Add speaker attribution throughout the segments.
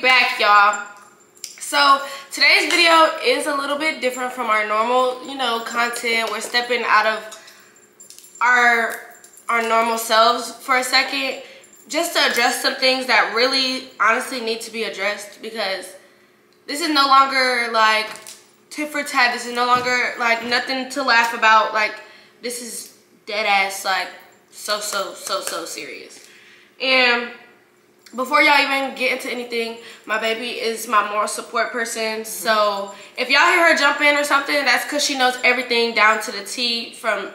Speaker 1: back, y'all. So today's video is a little bit different from our normal, you know, content. We're stepping out of our our normal selves for a second just to address some things that really honestly need to be addressed because this is no longer like tit for tat. This is no longer like nothing to laugh about. Like this is dead ass like so so so so serious. And before y'all even get into anything, my baby is my moral support person. Mm-hmm. So if y'all hear her jump in or something, that's because she knows everything down to the T from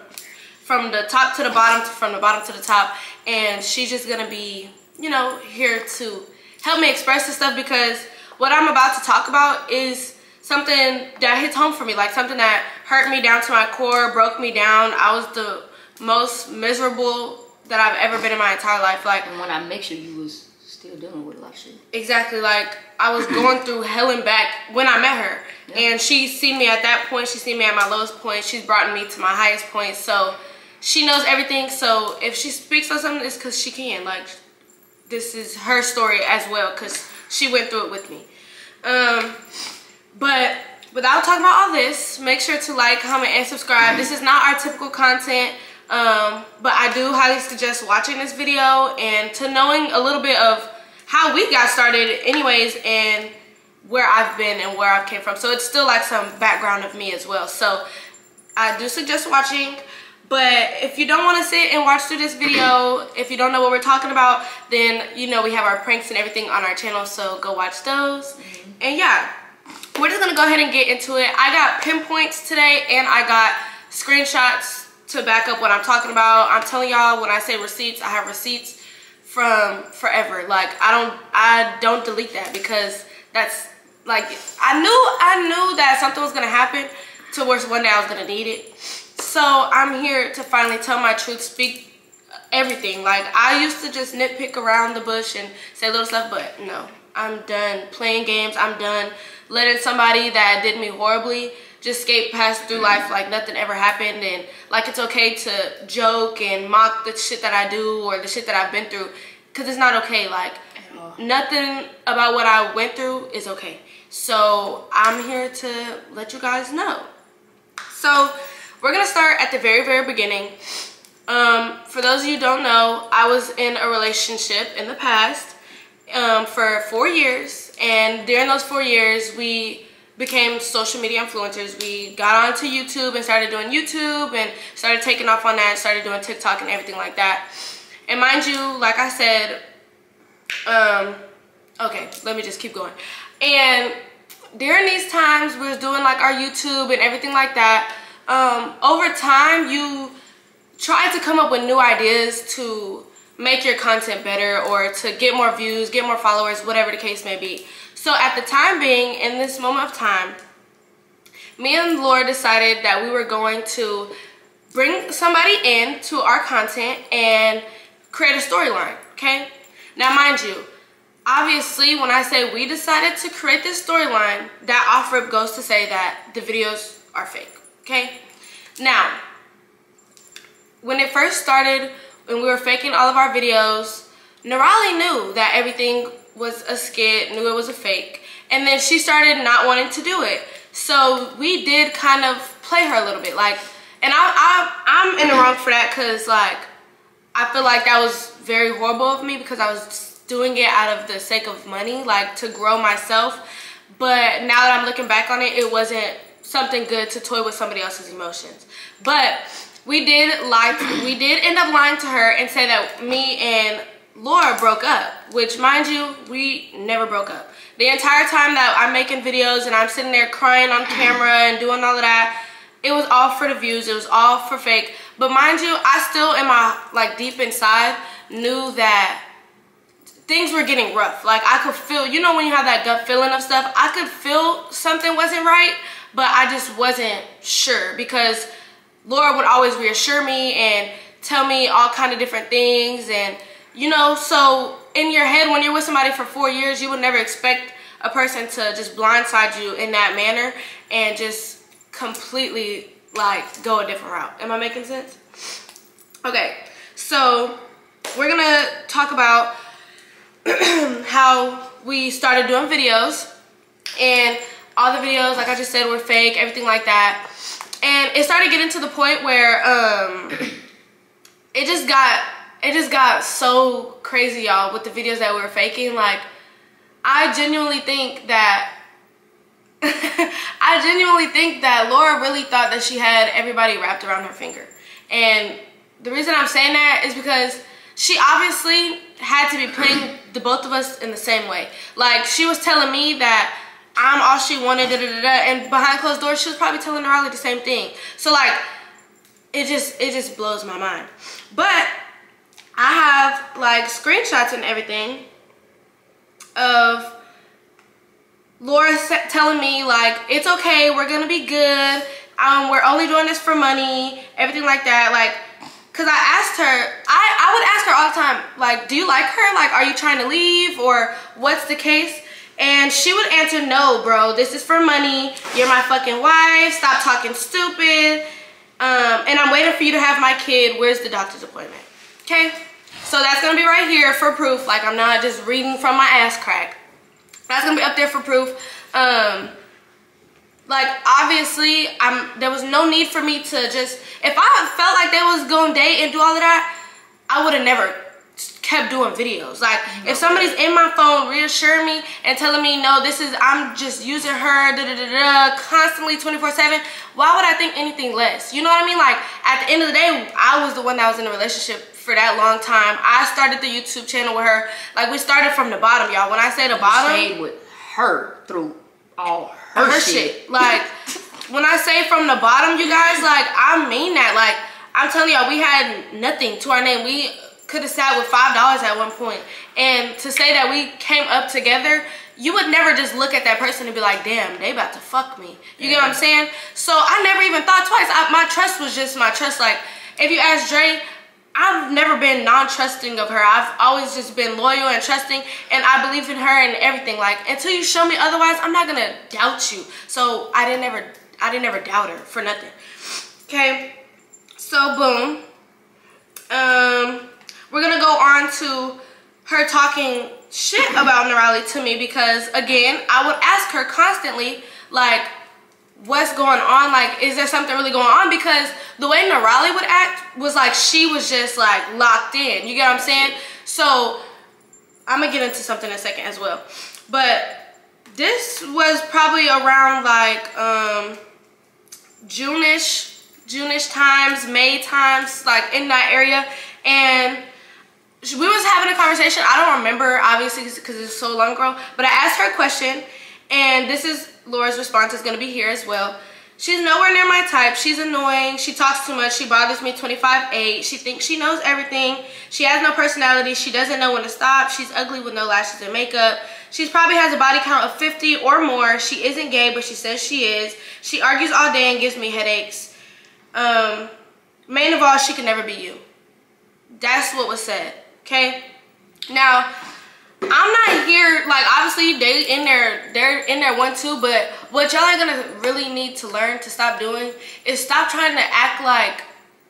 Speaker 1: from the top to the bottom, from the bottom to the top. And she's just gonna be, you know, here to help me express this stuff because what I'm about to talk about is something that hits home for me, like something that hurt me down to my core, broke me down. I was the most miserable that I've ever been in my entire life. Like
Speaker 2: And when I met you, you was still dealing with a lot of shit.
Speaker 1: Exactly, like I was going through hell and back when I met her.
Speaker 2: Yeah.
Speaker 1: And she seen me at that point, she seen me at my lowest point, she's brought me to my highest point. So she knows everything. So if she speaks on something, it's because she can. Like this is her story as well, because she went through it with me. Um, but without talking about all this, make sure to like, comment, and subscribe. This is not our typical content. Um, but I do highly suggest watching this video and to knowing a little bit of how we got started anyways and where I've been and where I've came from. So it's still like some background of me as well. So I do suggest watching. But if you don't want to sit and watch through this video, if you don't know what we're talking about, then you know we have our pranks and everything on our channel. So go watch those. And yeah, we're just gonna go ahead and get into it. I got pinpoints today and I got screenshots to back up what I'm talking about. I'm telling y'all when I say receipts, I have receipts from forever. Like I don't I don't delete that because that's like I knew I knew that something was gonna happen to where one day I was gonna need it. So I'm here to finally tell my truth, speak everything. Like I used to just nitpick around the bush and say little stuff, but no, I'm done playing games. I'm done letting somebody that did me horribly just skate past through life like nothing ever happened and like it's okay to joke and mock the shit that I do or the shit that I've been through because it's not okay. Like nothing about what I went through is okay. So I'm here to let you guys know. So we're gonna start at the very, very beginning. Um, for those of you who don't know, I was in a relationship in the past um, for four years, and during those four years, we became social media influencers. We got onto YouTube and started doing YouTube and started taking off on that started doing TikTok and everything like that. And mind you, like I said, um, okay, let me just keep going. And during these times, we are doing like our YouTube and everything like that. Um, over time, you try to come up with new ideas to make your content better or to get more views, get more followers, whatever the case may be. So at the time being, in this moment of time, me and Laura decided that we were going to bring somebody in to our content and create a storyline, okay? Now mind you, obviously when I say we decided to create this storyline, that off rip goes to say that the videos are fake, okay? Now, when it first started, when we were faking all of our videos, Nerali knew that everything was a skit, knew it was a fake, and then she started not wanting to do it. So we did kind of play her a little bit, like, and I, I I'm in the wrong for that because like I feel like that was very horrible of me because I was doing it out of the sake of money, like to grow myself. But now that I'm looking back on it, it wasn't something good to toy with somebody else's emotions. But we did lie, to, we did end up lying to her and say that me and Laura broke up, which mind you, we never broke up. The entire time that I'm making videos and I'm sitting there crying on camera and doing all of that, it was all for the views, it was all for fake. But mind you, I still in my, like deep inside, knew that things were getting rough. Like I could feel, you know when you have that gut feeling of stuff, I could feel something wasn't right, but I just wasn't sure because Laura would always reassure me and tell me all kind of different things and you know, so in your head when you're with somebody for four years, you would never expect a person to just blindside you in that manner and just completely like go a different route. Am I making sense? Okay, so we're gonna talk about how we started doing videos and all the videos, like I just said, were fake, everything like that. And it started getting to the point where um, it just got it just got so crazy, y'all, with the videos that we were faking. Like, I genuinely think that I genuinely think that Laura really thought that she had everybody wrapped around her finger. And the reason I'm saying that is because she obviously had to be playing the both of us in the same way. Like she was telling me that I'm all she wanted, da, da, da, and behind closed doors, she was probably telling Harley the same thing. So like, it just it just blows my mind. But I have like screenshots and everything of Laura telling me like it's okay, we're gonna be good. Um, we're only doing this for money, everything like that. Like, cause I asked her, I I would ask her all the time, like, do you like her? Like, are you trying to leave or what's the case? And she would answer, no, bro, this is for money. You're my fucking wife. Stop talking stupid. Um, and I'm waiting for you to have my kid. Where's the doctor's appointment? Okay? So that's going to be right here for proof. Like, I'm not just reading from my ass crack. That's to be up there for proof. Um, like, obviously, I'm, there was no need for me to just... If I felt like they was going to date and do all of that, I would have never kept doing videos. Like if somebody's in my phone reassuring me and telling me, no, this is, I'm just using her, da da da da, constantly 24 seven, why would I think anything less? You know what I mean? Like at the end of the day, I was the one that was in a relationship for that long time. I started the YouTube channel with her. Like we started from the bottom, y'all. When I say the bottom.
Speaker 2: stayed with her through all her,
Speaker 1: her
Speaker 2: shit.
Speaker 1: shit. Like when I say from the bottom, you guys, like I mean that. Like I'm telling y'all, we had nothing to our name. We could have sat with five dollars at one point. point and to say that we came up together you would never just look at that person and be like damn they about to fuck me you yeah. get what i'm saying so i never even thought twice I, my trust was just my trust like if you ask Dre I've never been non-trusting of her. I've always just been loyal and trusting and I believe in her and everything. Like until you show me otherwise, I'm not gonna doubt you. So I didn't ever I didn't ever doubt her for nothing. Okay. So boom. Um we're gonna go on to her talking shit about Nirali to me because again, I would ask her constantly, like, what's going on? Like, is there something really going on? Because the way Nirali would act was like she was just like locked in. You get what I'm saying? So I'm gonna get into something in a second as well. But this was probably around like um June-ish, June-ish times, May times, like in that area. And we was having a conversation. I don't remember, obviously, because it's so long ago. But I asked her a question, and this is Laura's response is going to be here as well. She's nowhere near my type. She's annoying. She talks too much. She bothers me 25-8. She thinks she knows everything. She has no personality. She doesn't know when to stop. She's ugly with no lashes and makeup. She probably has a body count of 50 or more. She isn't gay, but she says she is. She argues all day and gives me headaches. Um, main of all, she can never be you. That's what was said okay? Now, I'm not here, like, obviously, they in there, they're in there one, too, but what y'all are gonna really need to learn to stop doing is stop trying to act like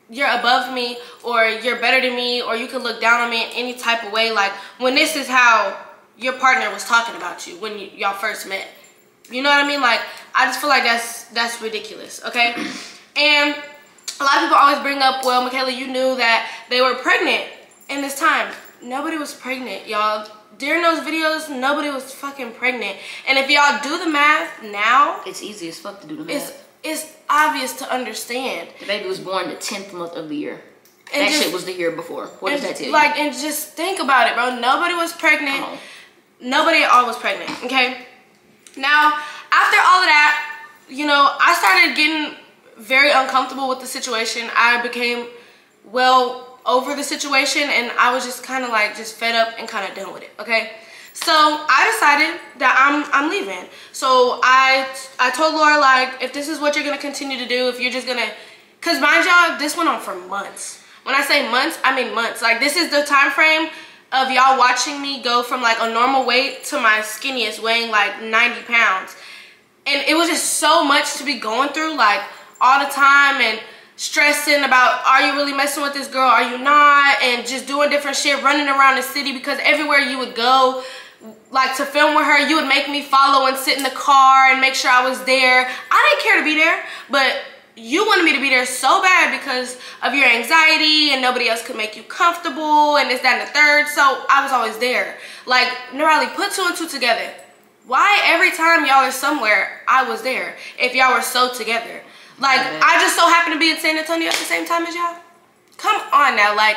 Speaker 1: you're above me or you're better than me or you can look down on me in any type of way, like, when this is how your partner was talking about you when y'all first met. You know what I mean? Like, I just feel like that's that's ridiculous, okay? And a lot of people always bring up, well, Michaela, you knew that they were pregnant in this time, nobody was pregnant, y'all. During those videos, nobody was fucking pregnant. And if y'all do the math now,
Speaker 2: it's easy as fuck to do the math.
Speaker 1: It's it's obvious to understand.
Speaker 2: The baby was born the tenth month of the year. And that just, shit was the year before. What does that tell you?
Speaker 1: Like, and just think about it, bro. Nobody was pregnant. Oh. Nobody at all was pregnant. Okay. Now, after all of that, you know, I started getting very uncomfortable with the situation. I became well over the situation and I was just kind of like just fed up and kind of done with it, okay? So I decided that I'm I'm leaving. So I I told Laura like if this is what you're gonna continue to do, if you're just gonna, cause mind y'all, this went on for months. When I say months, I mean months. Like this is the time frame of y'all watching me go from like a normal weight to my skinniest, weighing like 90 pounds. And it was just so much to be going through, like all the time and stressing about are you really messing with this girl? Are you not? And just doing different shit running around the city because everywhere you would go like to film with her you would make me follow and sit in the car and make sure i was there. I didn't care to be there but you wanted me to be there so bad because of your anxiety and nobody else could make you comfortable and it's that and the third. So i was always there. Like Nerali, put two and two together. Why every time y'all are somewhere i was there if y'all were so together like, I just so happen to be in San Antonio at the same time as y'all. Come on now, like,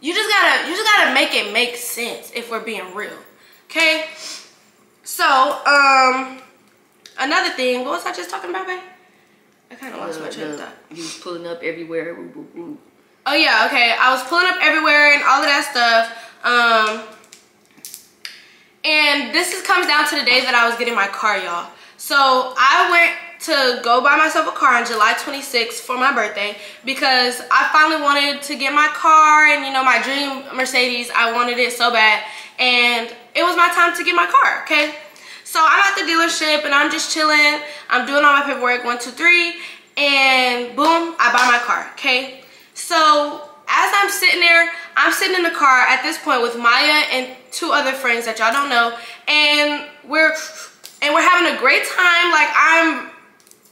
Speaker 1: you just gotta, you just gotta make it make sense if we're being real, okay? So, um, another thing, what was I just talking about, babe? I kind of lost uh, my train of thought.
Speaker 2: You was pulling up everywhere.
Speaker 1: Oh yeah, okay. I was pulling up everywhere and all of that stuff. Um, and this is, comes down to the day that I was getting my car, y'all. So I went to go buy myself a car on July 26th for my birthday because I finally wanted to get my car and you know my dream Mercedes. I wanted it so bad. And it was my time to get my car okay? So I'm at the dealership and I'm just chilling. I'm doing all my paperwork one two three and boom I buy my car okay? So as I'm sitting there I'm sitting in the car at this point with Maya and two other friends that y'all don't know. And we're and we're having a great time. Like I'm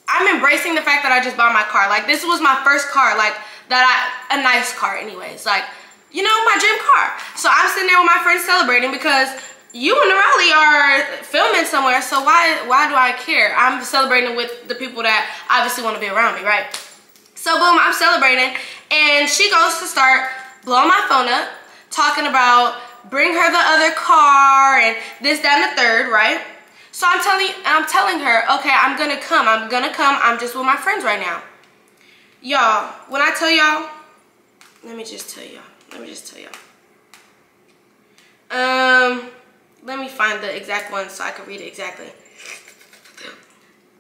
Speaker 1: I'm embracing the fact that I just bought my car. Like this was my first car, like that I, a nice car anyways. Like, you know, my dream car. So I'm sitting there with my friends celebrating because you and Nerali are filming somewhere, so why why do I care? I'm celebrating with the people that obviously want to be around me, right? So boom, I'm celebrating, and she goes to start blowing my phone up, talking about bring her the other car and this, that, and the third, right? So I'm telling I'm telling her, okay, I'm gonna come. I'm gonna come. I'm just with my friends right now. Y'all, when I tell y'all, let me just tell y'all. Let me just tell y'all. Um, let me find the exact one so I can read it exactly.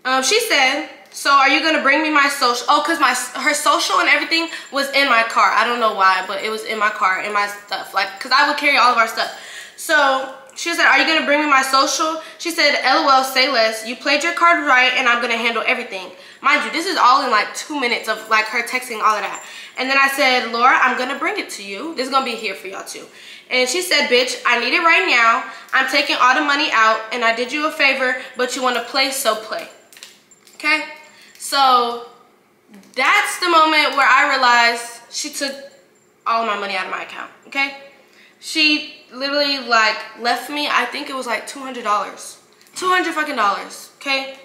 Speaker 1: Um, she said, so are you gonna bring me my social? Oh, cause my her social and everything was in my car. I don't know why, but it was in my car, in my stuff. Like, cause I would carry all of our stuff. So she said, are you going to bring me my social? She said, LOL, say less. You played your card right and I'm going to handle everything. Mind you, this is all in like two minutes of like her texting all of that. And then I said, Laura, I'm going to bring it to you. This is going to be here for y'all too. And she said, bitch, I need it right now. I'm taking all the money out and I did you a favor, but you want to play, so play. Okay? So that's the moment where I realized she took all my money out of my account. Okay? She literally like left me, I think it was like $200. 200 fucking dollars, okay?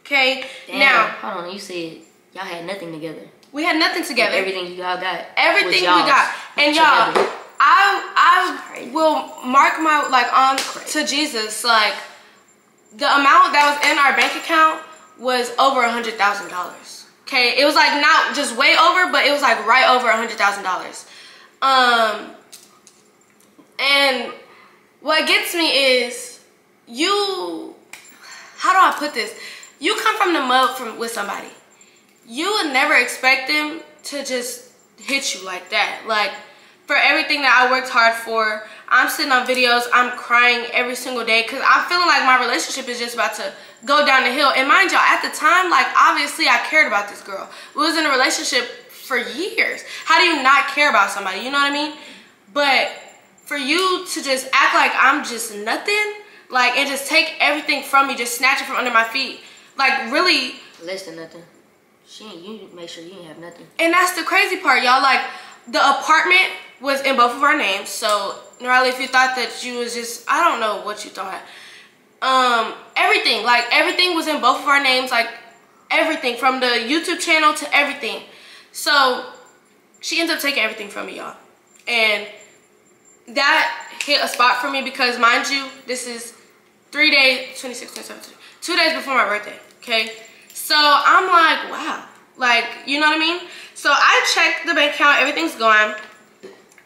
Speaker 1: Okay,
Speaker 2: Damn,
Speaker 1: now.
Speaker 2: Hold on, you said y'all had nothing together.
Speaker 1: We had nothing together.
Speaker 2: Like everything y'all got.
Speaker 1: Everything we got. And y'all, I I will mark my like on to Jesus like the amount that was in our bank account was over a hundred thousand dollars. Okay, it was like not just way over, but it was like right over a hundred thousand dollars. Um, and what gets me is you, how do I put this? You come from the mud from with somebody. You would never expect them to just hit you like that. Like for everything that I worked hard for, I'm sitting on videos, I'm crying every single day because I'm feeling like my relationship is just about to go down the hill. And mind y'all, at the time, like obviously I cared about this girl. We was in a relationship for years. How do you not care about somebody? You know what I mean? But for you to just act like I'm just nothing, like, and just take everything from me, just snatch it from under my feet, like, really.
Speaker 2: Less than nothing. She ain't, you make sure you ain't have nothing.
Speaker 1: And that's the crazy part, y'all. Like, the apartment was in both of our names. So, Nerali, if you thought that you was just, I don't know what you thought. Um, everything, like, everything was in both of our names. Like, everything from the YouTube channel to everything. So, she ends up taking everything from me, y'all. And that hit a spot for me because mind you, this is three days, 26, 27, two days before my birthday, okay? So I'm like, wow, like, you know what I mean? So I checked the bank account, everything's gone.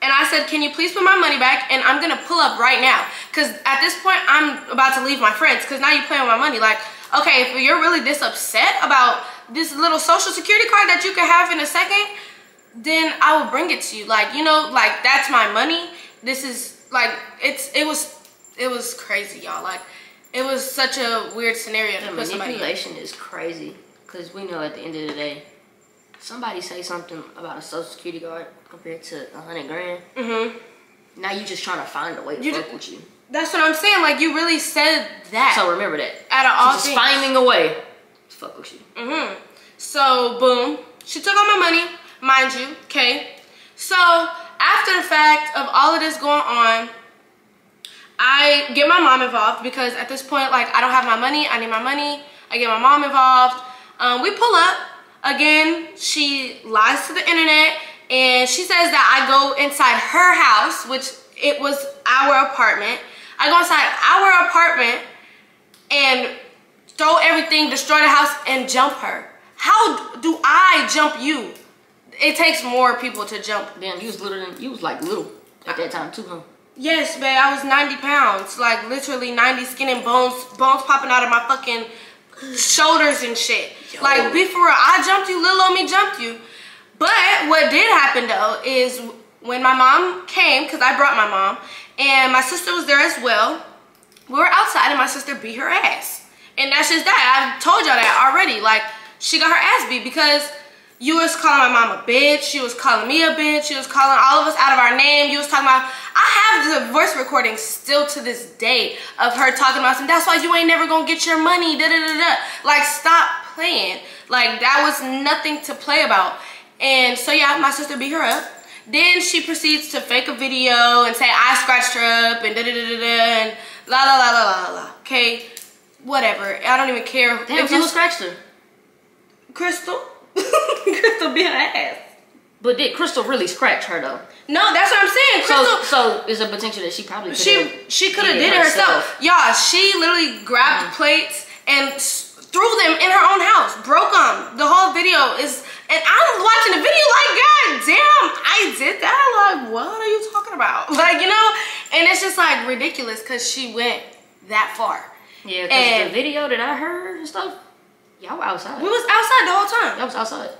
Speaker 1: And I said, can you please put my money back? And I'm gonna pull up right now. Cause at this point, I'm about to leave my friends cause now you're playing with my money. Like, okay, if you're really this upset about this little social security card that you could have in a second, then I will bring it to you. Like, you know, like that's my money this is like it's it was it was crazy, y'all. Like it was such a weird scenario.
Speaker 2: The manipulation is crazy because we know at the end of the day, somebody say something about a social security card compared to a hundred grand.
Speaker 1: Mm-hmm.
Speaker 2: Now you just trying to find a way to
Speaker 1: You
Speaker 2: fuck with you.
Speaker 1: That's what I'm saying. Like you really said that.
Speaker 2: So remember that.
Speaker 1: out of all
Speaker 2: just
Speaker 1: things.
Speaker 2: finding a way to fuck with you.
Speaker 1: Mm-hmm. So boom, she took all my money, mind you. Okay. So after the fact of all of this going on, I get my mom involved because at this point, like I don't have my money. I need my money. I get my mom involved. Um, we pull up. Again, she lies to the internet and she says that I go inside her house, which it was our apartment. I go inside our apartment and throw everything, destroy the house, and jump her. How do I jump you? It takes more people to jump.
Speaker 2: Damn, you was little than you was like little at that time too, huh?
Speaker 1: Yes, babe, I was 90 pounds. Like literally 90 skin and bones, bones popping out of my fucking shoulders and shit.
Speaker 2: Yo.
Speaker 1: Like, before I jumped you, little old me jumped you. But what did happen though is when my mom came, because I brought my mom, and my sister was there as well, we were outside and my sister beat her ass. And that's just that. I told y'all that already. Like, she got her ass beat because you was calling my mom a bitch. She was calling me a bitch. She was calling all of us out of our name. You was talking about, I have the voice recording still to this day of her talking about some, that's why you ain't never gonna get your money, da da da da. Like, stop playing. Like, that was nothing to play about. And so, yeah, my sister beat her up. Then she proceeds to fake a video and say I scratched her up and da da da da da and la la la la la la. Okay, whatever. I don't even care.
Speaker 2: Damn,
Speaker 1: If
Speaker 2: you
Speaker 1: you
Speaker 2: scratched her.
Speaker 1: Crystal, Crystal beat her ass.
Speaker 2: But did Crystal really scratch her though?
Speaker 1: No, that's what I'm saying.
Speaker 2: So,
Speaker 1: Crystal,
Speaker 2: so is a potential that she probably
Speaker 1: she she could have
Speaker 2: did
Speaker 1: it herself. Y'all, she literally grabbed
Speaker 2: Mm.
Speaker 1: plates and threw them in her own house, broke them. The whole video is, and I was watching the video like, God damn, I did that. Like, what are you talking about? Like, you know, and it's just like ridiculous because she went that far.
Speaker 2: Yeah, because
Speaker 1: And-
Speaker 2: the video that I heard and stuff, y'all were outside.
Speaker 1: We was outside the whole time.
Speaker 2: Y'all was outside.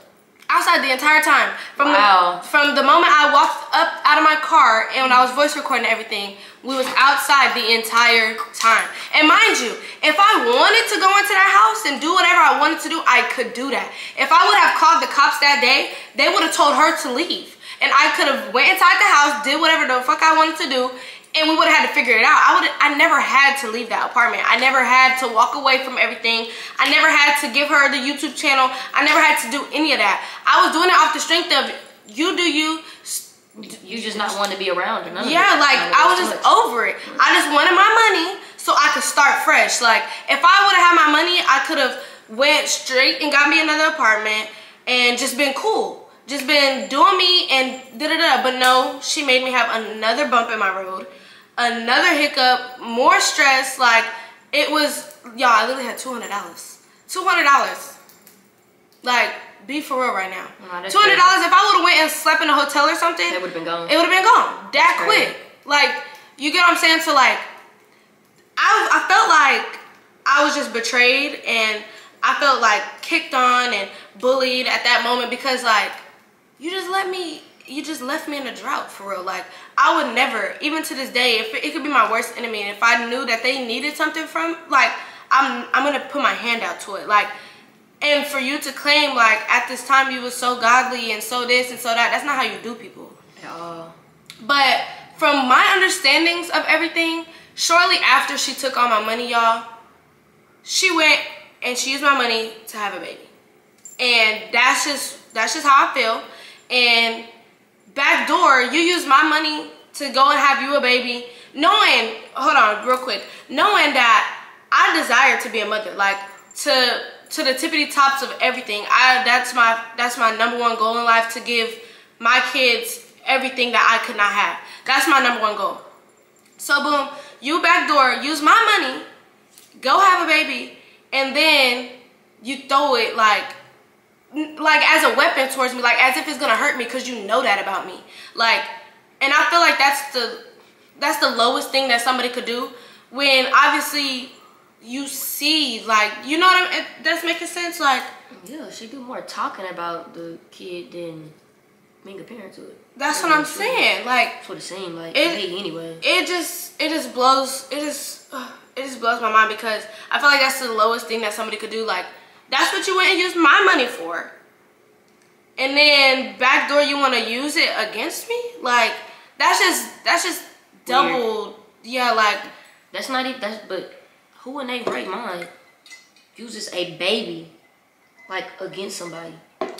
Speaker 1: outside the entire time. From
Speaker 2: Wow.
Speaker 1: the from the moment I walked up out of my car and when I was voice recording everything, we was outside the entire time. And mind you, if I wanted to go into that house and do whatever I wanted to do, I could do that. If I would have called the cops that day, they would have told her to leave. And I could have went inside the house, did whatever the fuck I wanted to do, and we would have had to figure it out. I would I never had to leave that apartment. I never had to walk away from everything. I never had to give her the YouTube channel. I never had to do any of that. I was doing it off the strength of you do you.
Speaker 2: You just not wanting to be around or of
Speaker 1: Yeah, like I was just
Speaker 2: much.
Speaker 1: over it. I just wanted my money so I could start fresh. Like if I would have had my money, I could have went straight and got me another apartment and just been cool. Just been doing me and da da da. But no, she made me have another bump in my road, another hiccup, more stress. Like it was, y'all. I literally had two hundred dollars. Two hundred dollars. Like be for real right now.
Speaker 2: Nah,
Speaker 1: Two hundred dollars. If I would have went and slept in a hotel or something,
Speaker 2: It would've been gone.
Speaker 1: It would have been gone that
Speaker 2: That's
Speaker 1: quick.
Speaker 2: crazy.
Speaker 1: Like you get what I'm saying? So like, I I felt like I was just betrayed and I felt like kicked on and bullied at that moment because like you just let me you just left me in a drought for real like i would never even to this day if it, it could be my worst enemy and if i knew that they needed something from like i'm i'm gonna put my hand out to it like and for you to claim like at this time you was so godly and so this and so that that's not how you do people
Speaker 2: At all.
Speaker 1: but from my understandings of everything, shortly after she took all my money, y'all, she went and she used my money to have a baby. And that's just that's just how I feel. And you use my money to go and have you a baby, knowing hold on, real quick, knowing that I desire to be a mother, like to to the tippity tops of everything. I that's my that's my number one goal in life to give my kids everything that I could not have. That's my number one goal. So boom, you backdoor, use my money, go have a baby, and then you throw it like like as a weapon towards me, like as if it's gonna hurt me because you know that about me. Like, and I feel like that's the that's the lowest thing that somebody could do when obviously you see like you know what I'm. That's making sense. Like
Speaker 2: Yeah, she do more talking about the kid than being a parent to it.
Speaker 1: that's what I'm saying. Like
Speaker 2: That's what it seemed like.
Speaker 1: It-
Speaker 2: Hey, anyway.
Speaker 1: it just it just blows it just ugh, it just blows my mind because I feel like that's the lowest thing that somebody could do. Like that's what you went and used my money for, and then backdoor you want to use it against me? Like that's just that's just double. Weird. Yeah, like
Speaker 2: that's not even that's but who in their right mind uses a baby like against somebody?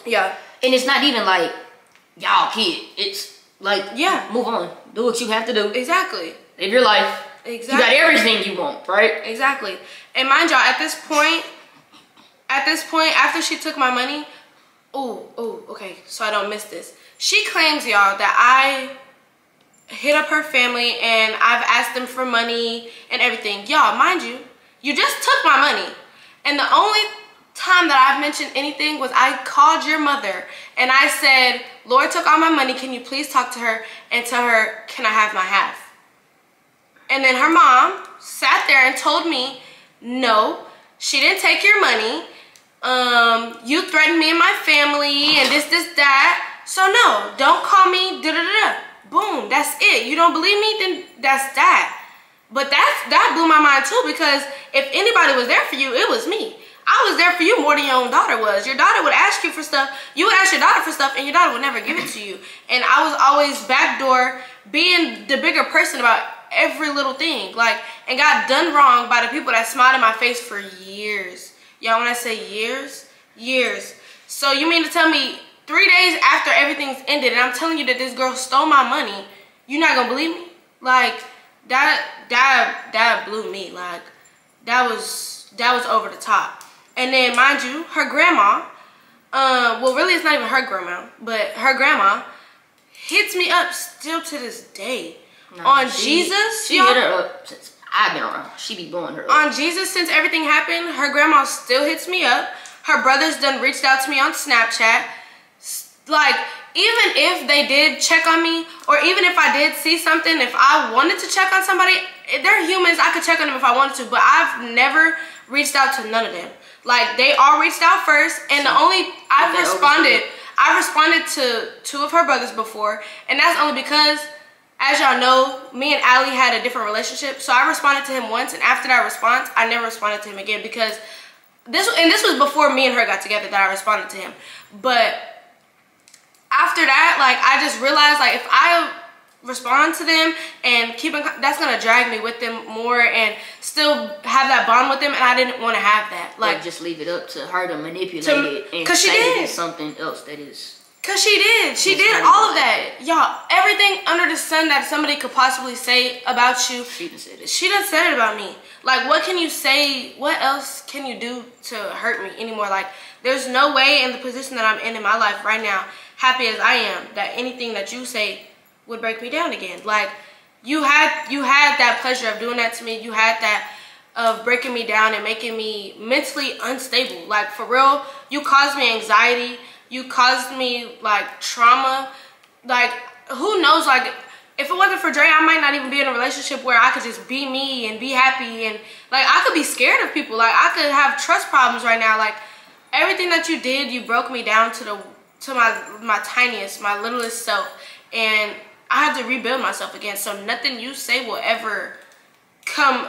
Speaker 1: Yeah,
Speaker 2: and it's not even like y'all kid. It's like
Speaker 1: yeah,
Speaker 2: move on, do what you have to do.
Speaker 1: Exactly.
Speaker 2: Live your life. Exactly. You got everything you want, right?
Speaker 1: Exactly. And mind y'all, at this point, at this point, after she took my money, oh, oh, okay, so I don't miss this. She claims, y'all, that I hit up her family and I've asked them for money and everything. Y'all, mind you, you just took my money. And the only time that I've mentioned anything was I called your mother and I said, Laura took all my money. Can you please talk to her and tell her, can I have my half? And then her mom sat there and told me, no, she didn't take your money. Um, you threatened me and my family and this, this, that. So no, don't call me da da da. Boom, that's it. You don't believe me? Then that's that. But that's that blew my mind too because if anybody was there for you, it was me. I was there for you more than your own daughter was. Your daughter would ask you for stuff. You would ask your daughter for stuff and your daughter would never give it to you. And I was always backdoor being the bigger person about every little thing. Like, and got done wrong by the people that smiled in my face for years. Y'all, when I say years, years. So you mean to tell me three days after everything's ended and I'm telling you that this girl stole my money, you're not gonna believe me? Like, that, that, that blew me. Like, that was, that was over the top. And then, mind you, her grandma, uh, well, really, it's not even her grandma, but her grandma hits me up still to this day on she, Jesus.
Speaker 2: She hit her up since I've been around. She be blowing her.
Speaker 1: On Jesus, since everything happened, her grandma still hits me up. Her brothers done reached out to me on Snapchat. Like, even if they did check on me, or even if I did see something, if I wanted to check on somebody, eh, they're humans. I could check on them if I wanted to, but I've never reached out to none of them. Like, they all reached out first, and so, the only I've responded, I responded to two of her brothers before, and that's only because as y'all know, me and Ali had a different relationship. So I responded to him once, and after that response, I never responded to him again because this and this was before me and her got together that I responded to him. But after that, like I just realized like if I respond to them and keep in, that's gonna drag me with them more and still have that bond with them and I didn't want to have that like
Speaker 2: just leave it up to her to manipulate to, it and say she did. something else that is
Speaker 1: Cause she did. She did all of that. Y'all, everything under the sun that somebody could possibly say about you.
Speaker 2: She done said it.
Speaker 1: She done said it about me. Like, what can you say? What else can you do to hurt me anymore? Like, there's no way in the position that I'm in in my life right now, happy as I am, that anything that you say would break me down again. Like, you had you had that pleasure of doing that to me. You had that of breaking me down and making me mentally unstable. Like, for real, you caused me anxiety you caused me like trauma. Like who knows? Like if it wasn't for Dre, I might not even be in a relationship where I could just be me and be happy and like I could be scared of people. Like I could have trust problems right now. Like everything that you did, you broke me down to the to my my tiniest, my littlest self, and I have to rebuild myself again. So nothing you say will ever come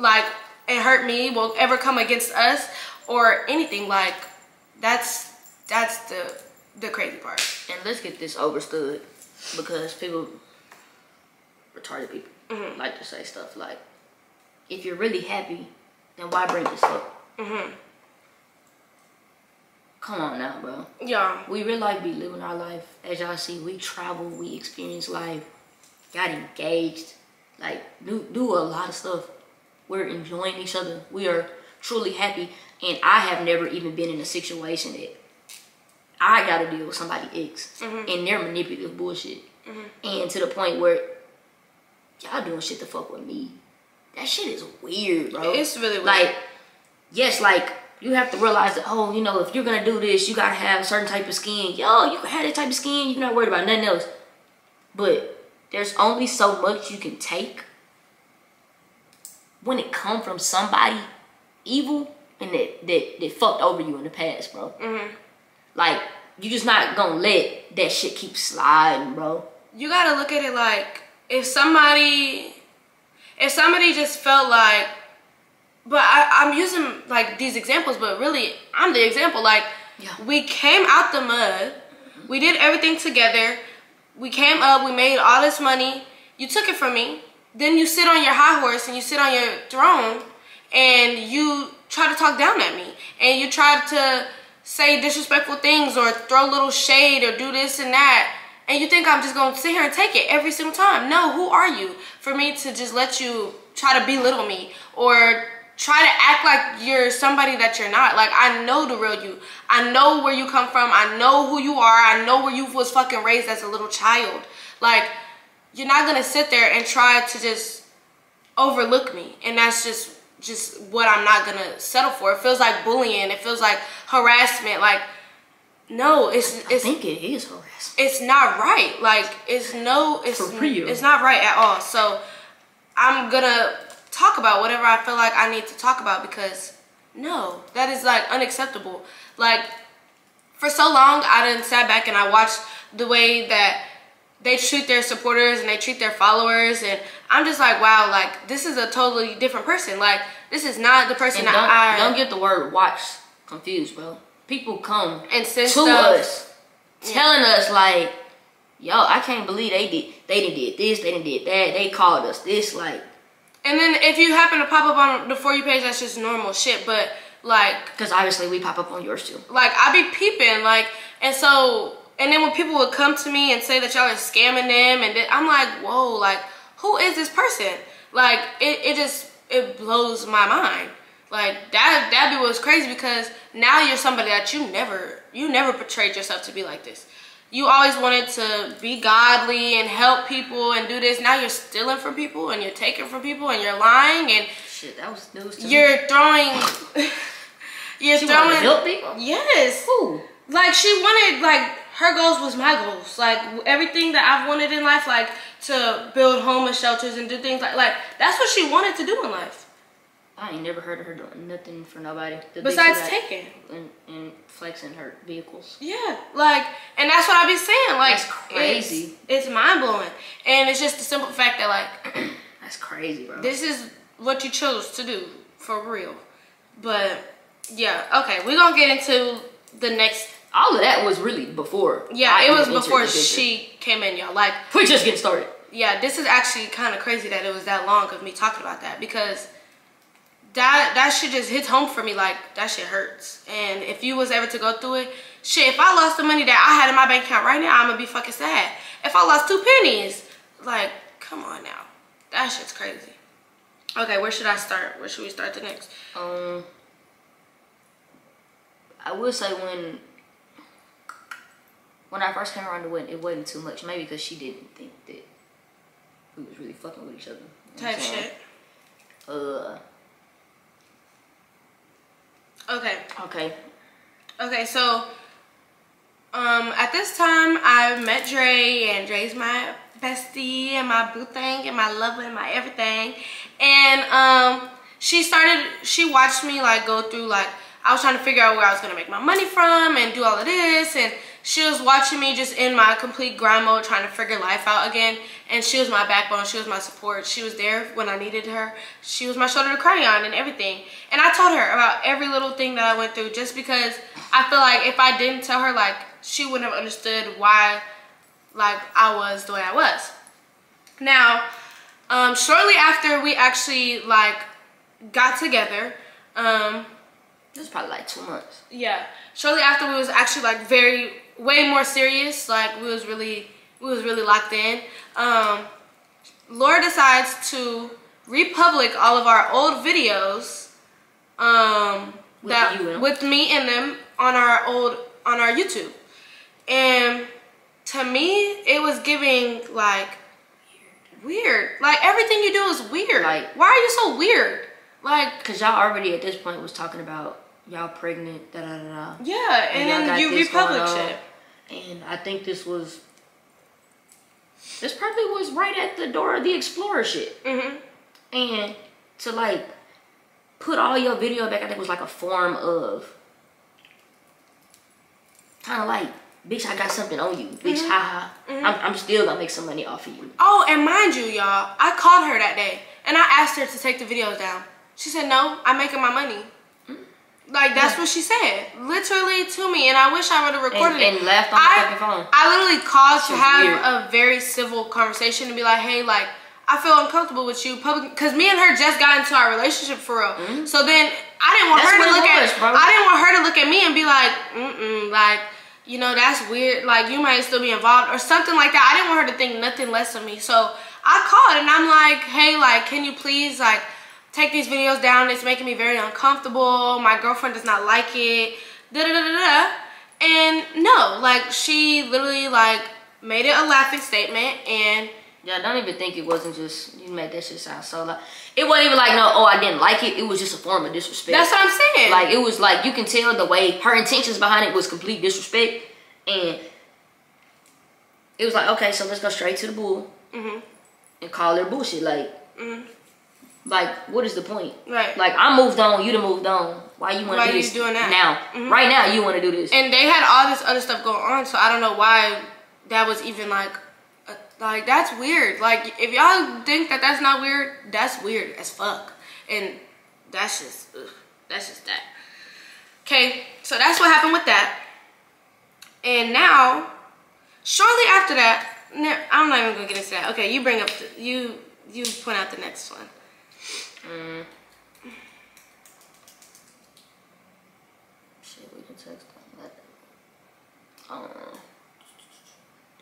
Speaker 1: like and hurt me. Will ever come against us or anything like that's that's the the crazy part.
Speaker 2: And let's get this overstood because people, retarded people, mm-hmm. like to say stuff like, if you're really happy, then why bring this up? Mm-hmm. Come on now, bro.
Speaker 1: Yeah.
Speaker 2: We really like be living our life. As y'all see, we travel, we experience life, got engaged, like do do a lot of stuff. We're enjoying each other. We are truly happy. And I have never even been in a situation that I got to deal with somebody else mm-hmm. and their manipulative bullshit. Mm-hmm. And to the point where y'all doing shit to fuck with me. That shit is weird, bro.
Speaker 1: It's really weird.
Speaker 2: Like, yes, like you have to realize that, oh, you know, if you're gonna do this, you gotta have a certain type of skin. Yo, you can have that type of skin, you're not worried about nothing else. But there's only so much you can take when it come from somebody evil and that that, that fucked over you in the past, bro. Mm-hmm. Like, you just not gonna let that shit keep sliding, bro.
Speaker 1: You gotta look at it like if somebody if somebody just felt like but I, am using like these examples, but really I'm the example. Like yeah. we came out the mud, We did everything together. We came up, we made all this money. You took it from me. Then you sit on your high horse and you sit on your throne and you try to talk down at me. And you try to say disrespectful things or throw little shade or do this and that. And you think I'm just gonna sit here and take it every single time. No, who are you for me to just let you try to belittle me or try to act like you're somebody that you're not. Like I know the real you. I know where you come from. I know who you are. I know where you was fucking raised as a little child. Like you're not gonna sit there and try to just overlook me. And that's just just what I'm not gonna settle for. It feels like bullying. It feels like harassment. Like no, it's it's
Speaker 2: I think it is harassment.
Speaker 1: it's not right. Like it's no it's
Speaker 2: For real.
Speaker 1: it's not right at all. So I'm gonna talk about whatever I feel like I need to talk about because no, that is like unacceptable. Like for so long I didn't sat back and I watched the way that they treat their supporters and they treat their followers and I'm just like wow like this is a totally different person like this is not the person
Speaker 2: don't,
Speaker 1: I
Speaker 2: don't get the word watch confused, bro. People come
Speaker 1: and
Speaker 2: to
Speaker 1: the-
Speaker 2: us telling us like, yo, I can't believe they did they didn't did this, they didn't did that, they called us this, like
Speaker 1: and then if you happen to pop up on the for you page that's just normal shit but like
Speaker 2: because obviously we pop up on yours too.
Speaker 1: like I be peeping, like, and so, and then when people would come to me and say that y'all are scamming them, and then I'm like, whoa, like, who is this person? Like, it, it just, it blows my mind. Like, that, that be was crazy because now you're somebody that you never, you never portrayed yourself to be like this. You always wanted to be godly and help people and do this. Now you're stealing from people and you're taking from people and you're lying and
Speaker 2: Shit, that was news to
Speaker 1: you're throwing, you're
Speaker 2: She
Speaker 1: throwing,
Speaker 2: to help people.
Speaker 1: yes.
Speaker 2: Who?
Speaker 1: Like she wanted, like her goals was my goals. Like everything that I've wanted in life, like to build homeless shelters and do things like like that's what she wanted to do in life.
Speaker 2: I ain't never heard of her doing nothing for nobody. The
Speaker 1: Besides taking.
Speaker 2: and, and flexing her vehicles.
Speaker 1: Yeah, like, and that's what I be saying. Like,
Speaker 2: That's crazy.
Speaker 1: It's, it's mind blowing, and it's just the simple fact that like
Speaker 2: That's crazy, bro.
Speaker 1: this is what you chose to do for real. But yeah, okay, we're gonna get into the next.
Speaker 2: All of that was really before.
Speaker 1: Yeah,
Speaker 2: I
Speaker 1: it was before she came in, y'all. Like,
Speaker 2: We're just getting started.
Speaker 1: yeah, this is actually kind of crazy that it was that long of me talking about that because that that shit just hits home for me. Like that shit hurts. And if you was ever to go through it, shit, if I lost the money that I had in my bank account right now, I'm gonna be fucking sad. If I lost two pennies, like, come on now, that shit's crazy. Okay, where should I start? Where should we start the next?
Speaker 2: Um, I will say when when I first came around, it wasn't, it wasn't too much. Maybe because she didn't think that we was really fucking with each other. You know
Speaker 1: Type shit.
Speaker 2: Uh,
Speaker 1: Okay.
Speaker 2: okay.
Speaker 1: Okay, so um at this time I met Dre and Dre's my bestie and my boo thing and my lover and my everything. And um she started she watched me like go through like I was trying to figure out where I was gonna make my money from and do all of this and she was watching me just in my complete grind mode trying to figure life out again. And she was my backbone. She was my support. She was there when i needed her. She was my shoulder to cry on and everything. And i told her about every little thing that i went through just because i feel like if i didn't tell her like she wouldn't have understood why like i was the way i was. Now um shortly after we actually like got together um
Speaker 2: It was probably like two months.
Speaker 1: yeah shortly after we was actually like very way more serious like we was really we was really locked in. Um laura decides to republic all of our old videos um
Speaker 2: With
Speaker 1: that
Speaker 2: you
Speaker 1: with me in them on our old on our youtube. And to me it was giving like weird. Like everything you do is weird.
Speaker 2: Like-
Speaker 1: why are you so weird? Like
Speaker 2: Cause y'all already at this point was talking about y'all pregnant, da da da da.
Speaker 1: yeah and,
Speaker 2: y'all
Speaker 1: then you republic shit
Speaker 2: And I think this was this probably was right at the door of the Explorer shit.
Speaker 1: mm-hmm
Speaker 2: And to like put all your video back, I think was like a form of kind of like, bitch, I got something on you, bitch,
Speaker 1: Mm-hmm.
Speaker 2: haha. I'm, I'm still gonna make some money off of you.
Speaker 1: Oh, and mind you, y'all, I called her that day and I asked her to take the videos down. She said, no, I'm making my money. Like that's what she said, literally to me, and I wish I would have recorded it.
Speaker 2: and
Speaker 1: it.
Speaker 2: laughed on the
Speaker 1: I,
Speaker 2: fucking phone.
Speaker 1: I literally called to have
Speaker 2: weird.
Speaker 1: a very civil conversation to be like, hey, like I feel uncomfortable with you public because me and her just got into our relationship for real. So then I didn't want.
Speaker 2: That's
Speaker 1: her to look
Speaker 2: it
Speaker 1: at
Speaker 2: bro.
Speaker 1: I didn't want her to look at me and be like, mm mm, like you know that's weird. Like you might still be involved or something like that. I didn't want her to think nothing less of me. So I called and I'm like, hey, like can you please like take these videos down? It's making me very uncomfortable. My girlfriend does not like it. Da da da da da. And no, like she literally like made it a laughing statement and
Speaker 2: Yeah, don't even think it wasn't just you made that shit sound so like it wasn't even like no, oh I didn't like it. It was just a form of disrespect.
Speaker 1: that's what I'm saying.
Speaker 2: like it was like you can tell the way her intentions behind it was complete disrespect and it was like okay so let's go straight to the bull
Speaker 1: Mhm.
Speaker 2: and call her bullshit like
Speaker 1: Mhm.
Speaker 2: Like what is the point
Speaker 1: Right.
Speaker 2: like i moved on you done moved on why you want to do this
Speaker 1: doing that?
Speaker 2: now
Speaker 1: Mhm.
Speaker 2: right now you want to do this
Speaker 1: and they had all this other stuff going on, so I don't know why that was even like, uh, like that's weird. Like if y'all think that that's not weird, that's weird as fuck, and that's just, ugh, that's just that. Okay, so that's what happened with that, and now, shortly after that, I'm not even gonna get into that. Okay, you bring up, the, you you point out the next one.
Speaker 2: Mm. Shit, we can text on that. Uh,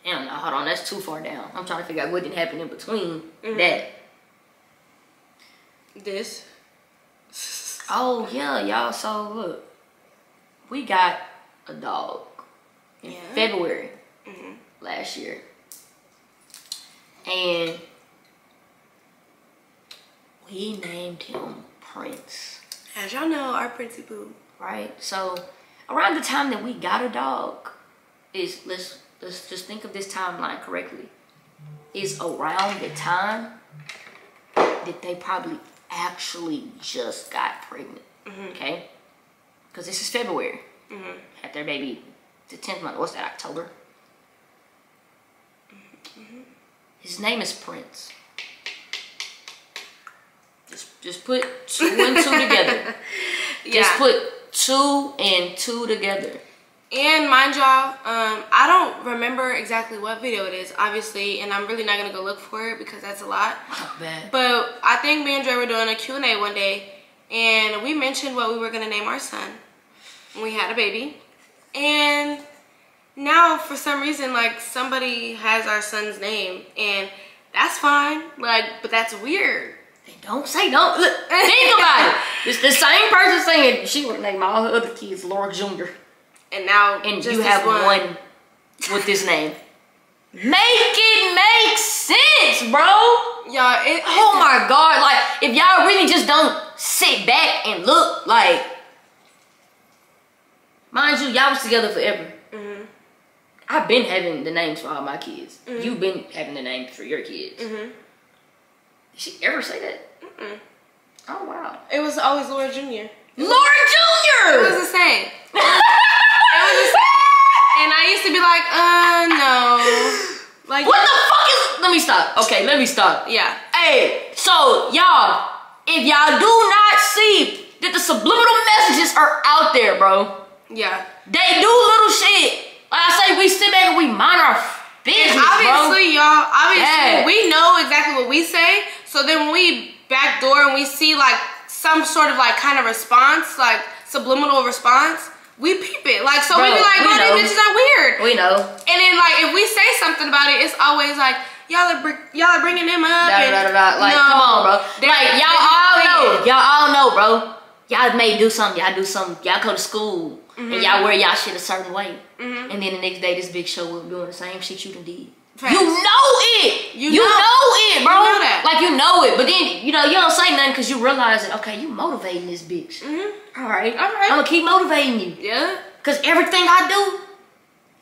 Speaker 2: damn, now hold on, that's too far down. I'm trying to figure out what didn't happen in between
Speaker 1: Mm-hmm.
Speaker 2: that.
Speaker 1: This.
Speaker 2: Oh yeah, y'all. So look, we got a dog in
Speaker 1: Yeah.
Speaker 2: February
Speaker 1: Mhm.
Speaker 2: last year, and we named him Prince.
Speaker 1: As y'all know, our Princey Boo.
Speaker 2: right? So around the time that we got a dog is let's let's just think of this timeline correctly. Is around the time that they probably actually just got pregnant. Okay? Because this is February. Mhm. Had their baby the 10th month. What's that, October? Mhm. His name is Prince. Just put two and two together.
Speaker 1: Yeah.
Speaker 2: Just put two and two together.
Speaker 1: And mind y'all, um, I don't remember exactly what video it is, obviously, and I'm really not gonna go look for it because that's a lot.
Speaker 2: Bad.
Speaker 1: But I think me and Dre were doing a Q&A one day, and we mentioned what we were gonna name our son. when We had a baby, and now for some reason, like somebody has our son's name, and that's fine. Like, but that's weird.
Speaker 2: Don't say don't. Look, think about it. It's the same person saying she would name all her other kids Laura Jr.
Speaker 1: And now,
Speaker 2: And you have one with this name. Make it make sense, bro.
Speaker 1: Y'all, it,
Speaker 2: Oh my god, like if y'all really just don't sit back and look, like mind you, y'all was together forever.
Speaker 1: Mhm.
Speaker 2: I've been having the names for all my kids. You've been having the names for your kids.
Speaker 1: Mhm.
Speaker 2: Did she ever say that?
Speaker 1: Mm-mm.
Speaker 2: Oh wow.
Speaker 1: it was always Laura Jr.
Speaker 2: Laura Jr.
Speaker 1: It was the same. It was the same. And I used to be like, uh, no. Like,
Speaker 2: what the fuck is? Let me stop. Okay, let me stop.
Speaker 1: Yeah.
Speaker 2: Hey, so y'all, if y'all do not see that the subliminal messages are out there, bro,
Speaker 1: Yeah.
Speaker 2: they do little shit. Like I say, we sit back and we mind our business,
Speaker 1: And obviously, y'all, obviously,
Speaker 2: Yeah.
Speaker 1: we know exactly what we say. So then when we backdoor and we see like some sort of like kind of response, like subliminal response, we peep it. Like, so we be like,
Speaker 2: we
Speaker 1: these bitches are weird.
Speaker 2: We know.
Speaker 1: And then like if we say something about it, it's always like y'all are y'all are bringing them up.
Speaker 2: Da, da, da, da. Like,
Speaker 1: No.
Speaker 2: come on, bro. Like, y'all all know. Y'all all know, bro. Y'all may do something. Y'all do something. Y'all go to school.
Speaker 1: Mm-hmm.
Speaker 2: And y'all wear y'all shit a certain way. And then the next day, this big show up doing the same shit you done did.
Speaker 1: Facts.
Speaker 2: You know it.
Speaker 1: You,
Speaker 2: you
Speaker 1: know,
Speaker 2: know, it, bro.
Speaker 1: You know that.
Speaker 2: Like you know it, but then you know you don't say nothing because you realize it. okay, you motivating this bitch.
Speaker 1: Mm-hmm.
Speaker 2: All right,
Speaker 1: all right.
Speaker 2: I'm gonna keep motivating you.
Speaker 1: Yeah.
Speaker 2: Cause everything I do,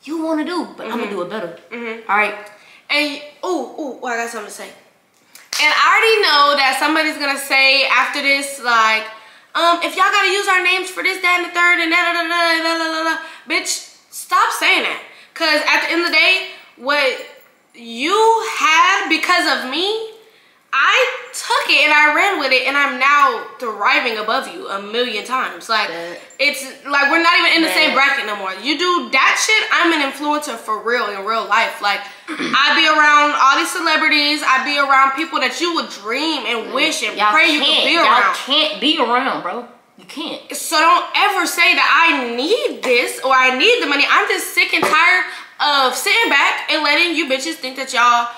Speaker 2: you want to do, but mm-hmm. I'm gonna do it better.
Speaker 1: Mm-hmm.
Speaker 2: All right.
Speaker 1: And oh, oh, well, I got something to say. And I already know that somebody's gonna say after this, like, um, if y'all gotta use our names for this, that, and the third, and da da da da da da da, bitch, stop saying that. Cause at the end of the day, what you had because of me, I took it and I ran with it and I'm now thriving above you a million times. Like
Speaker 2: That-
Speaker 1: it's like we're not even in the same bracket no more. You do that shit, I'm an influencer for real in real life. Like I be around all these celebrities, I be around people that you would dream and wish and pray you could be
Speaker 2: Y'all
Speaker 1: around.
Speaker 2: can't be around, bro. You can't.
Speaker 1: So don't ever say that I need this or I need the money. I'm just sick and tired of sitting back and letting you bitches think that y'all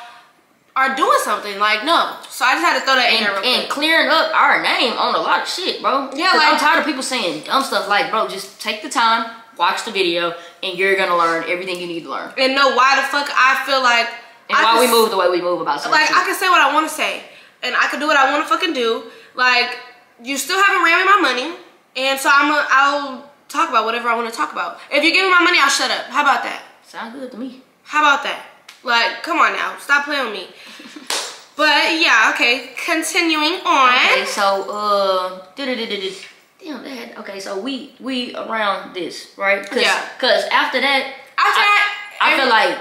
Speaker 1: are doing something. Like no. So I just had to throw that in
Speaker 2: And,
Speaker 1: there real
Speaker 2: and clearing up our name on a lot of shit, bro.
Speaker 1: Yeah, like-
Speaker 2: I'm tired of people saying dumb stuff like, bro, just take the time, watch the video, and you're gonna learn everything you need to learn.
Speaker 1: And know why the fuck I feel like
Speaker 2: And
Speaker 1: I
Speaker 2: why we move the way we move about certain
Speaker 1: Like
Speaker 2: shit.
Speaker 1: I can say what I want to say, and I can do what I want to fucking do. Like you still haven't ran me my money, and so I'm a, I'll talk about whatever I want to talk about. If you give me my money, I'll shut up. How about that?
Speaker 2: Sound good to me.
Speaker 1: How about that? Like, come on now, stop playing with me. But yeah, okay. Continuing on.
Speaker 2: Okay, so uh, du-du-du-du-du. damn, that okay, so we we around this, right? Cause,
Speaker 1: Yeah.
Speaker 2: Cause after that,
Speaker 1: After
Speaker 2: I,
Speaker 1: that,
Speaker 2: I feel like,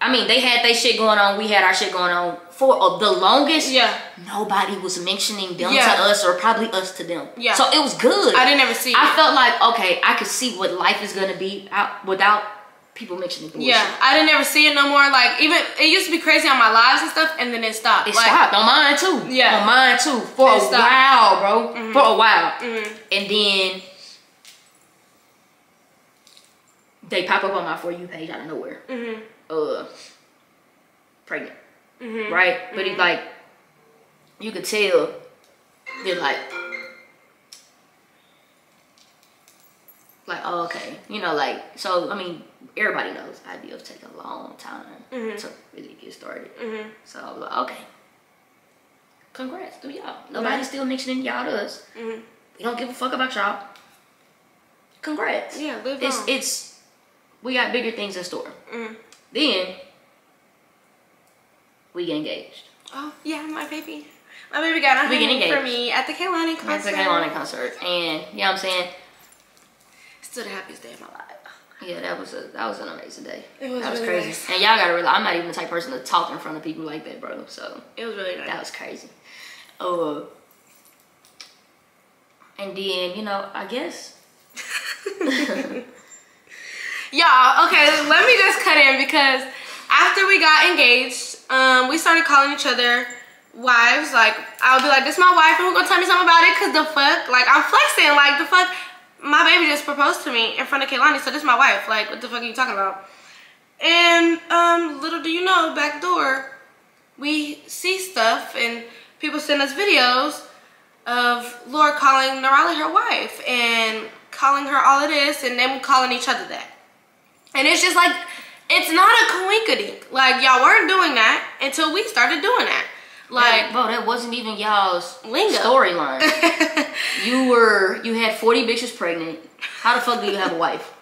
Speaker 2: I mean, they had their shit going on, we had our shit going on for uh, the longest.
Speaker 1: Yeah.
Speaker 2: Nobody was mentioning them
Speaker 1: Yeah.
Speaker 2: to us or probably us to them.
Speaker 1: Yeah.
Speaker 2: So it was good.
Speaker 1: I didn't ever see
Speaker 2: I
Speaker 1: it.
Speaker 2: felt like okay, I could see what life is gonna be out without people mentioning bullshit.
Speaker 1: Yeah, I didn't ever see it no more. Like even it used to be crazy on my lives and stuff, and then it stopped.
Speaker 2: It
Speaker 1: like,
Speaker 2: stopped on mine too.
Speaker 1: Yeah.
Speaker 2: on mine too for
Speaker 1: It
Speaker 2: a
Speaker 1: stopped.
Speaker 2: while, bro. For a while,
Speaker 1: Mhm.
Speaker 2: and then they pop up on my for you page out of nowhere.
Speaker 1: Mhm.
Speaker 2: Uh, pregnant,
Speaker 1: Mhm.
Speaker 2: right? But it's like you could tell they're like. Like oh, okay, you know, like so. I mean, everybody knows IVF take a long time
Speaker 1: Mhm.
Speaker 2: to really get started.
Speaker 1: Mhm.
Speaker 2: So I was like, okay. Congrats to y'all. Nobody's still mentioning y'all to us.
Speaker 1: Mhm.
Speaker 2: We don't give a fuck about y'all. Congrats.
Speaker 1: Yeah, live
Speaker 2: It's
Speaker 1: on.
Speaker 2: it's we got bigger things in store.
Speaker 1: Mhm.
Speaker 2: Then we get engaged.
Speaker 1: Oh yeah, my baby. My baby got
Speaker 2: We
Speaker 1: for me at the Kehlani concert.
Speaker 2: That's the Kehlani concert. And you know what I'm saying?
Speaker 1: Still the happiest day of my life.
Speaker 2: Yeah, that was a that was an amazing day.
Speaker 1: It was
Speaker 2: that was
Speaker 1: really
Speaker 2: crazy.
Speaker 1: nice.
Speaker 2: And y'all gotta realize I'm not even the type of person to talk in front of people like that, bro. So
Speaker 1: It was really nice.
Speaker 2: That was crazy. Uh, and then you know, I guess
Speaker 1: Y'all, okay, let me just cut in because after we got engaged, um, we started calling each other wives. Like, I'll be like, this my wife, and we're gonna tell me something about it? Cause the fuck, like, I'm flexing, like, the fuck, my baby just proposed to me in front of Kehlani, so this is my wife. Like, what the fuck are you talking about? And, um, little do you know, back door, we see stuff, and people send us videos of Laura calling Norali her wife, and calling her all of this, and them calling each other that. And it's just like, it's not a coinkydink. Like, y'all weren't doing that until we started doing that. Like,
Speaker 2: bro, that wasn't even y'all's storyline. you were you had 40 bitches pregnant. How the fuck do you have a wife?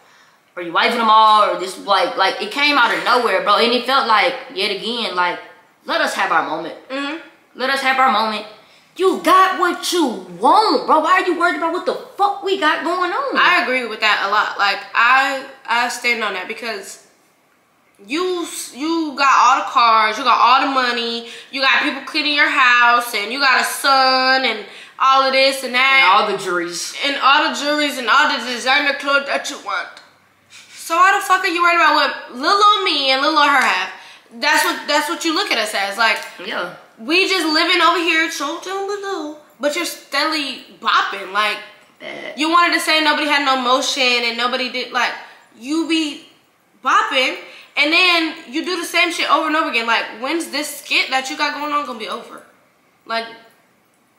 Speaker 2: Are you wifing them all, or just like like it came out of nowhere, bro? And it felt like yet again, like let us have our moment.
Speaker 1: Mhm.
Speaker 2: Let us have our moment. You got what you want, bro. Why are you worried about what the fuck we got going on?
Speaker 1: I agree with that a lot. Like, I I stand on that because you you got all the cars, you got all the money, you got people cleaning your house, and you got a son, and all of this and that.
Speaker 2: and all the juries.
Speaker 1: and all the jewelries and all the designer clothes that you want. So why the fuck are you worried about what little old me and little old her have? That's what that's what you look at us as. Like
Speaker 2: Yeah.
Speaker 1: we just living over here, so below, but you're steadily bopping. Like
Speaker 2: Bad.
Speaker 1: you wanted to say nobody had no motion and nobody did. Like you be bopping, and then you do the same shit over and over again. Like when's this skit that you got going on gonna be over? Like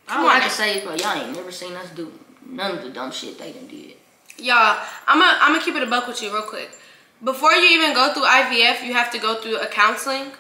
Speaker 2: I don't
Speaker 1: on
Speaker 2: like
Speaker 1: now.
Speaker 2: to say, it, but y'all ain't never seen us do none of the dumb shit they done did.
Speaker 1: Y'all, I'm gonna I'm gonna keep it a buck with you real quick. Before you even go through IVF, you have to go through a counseling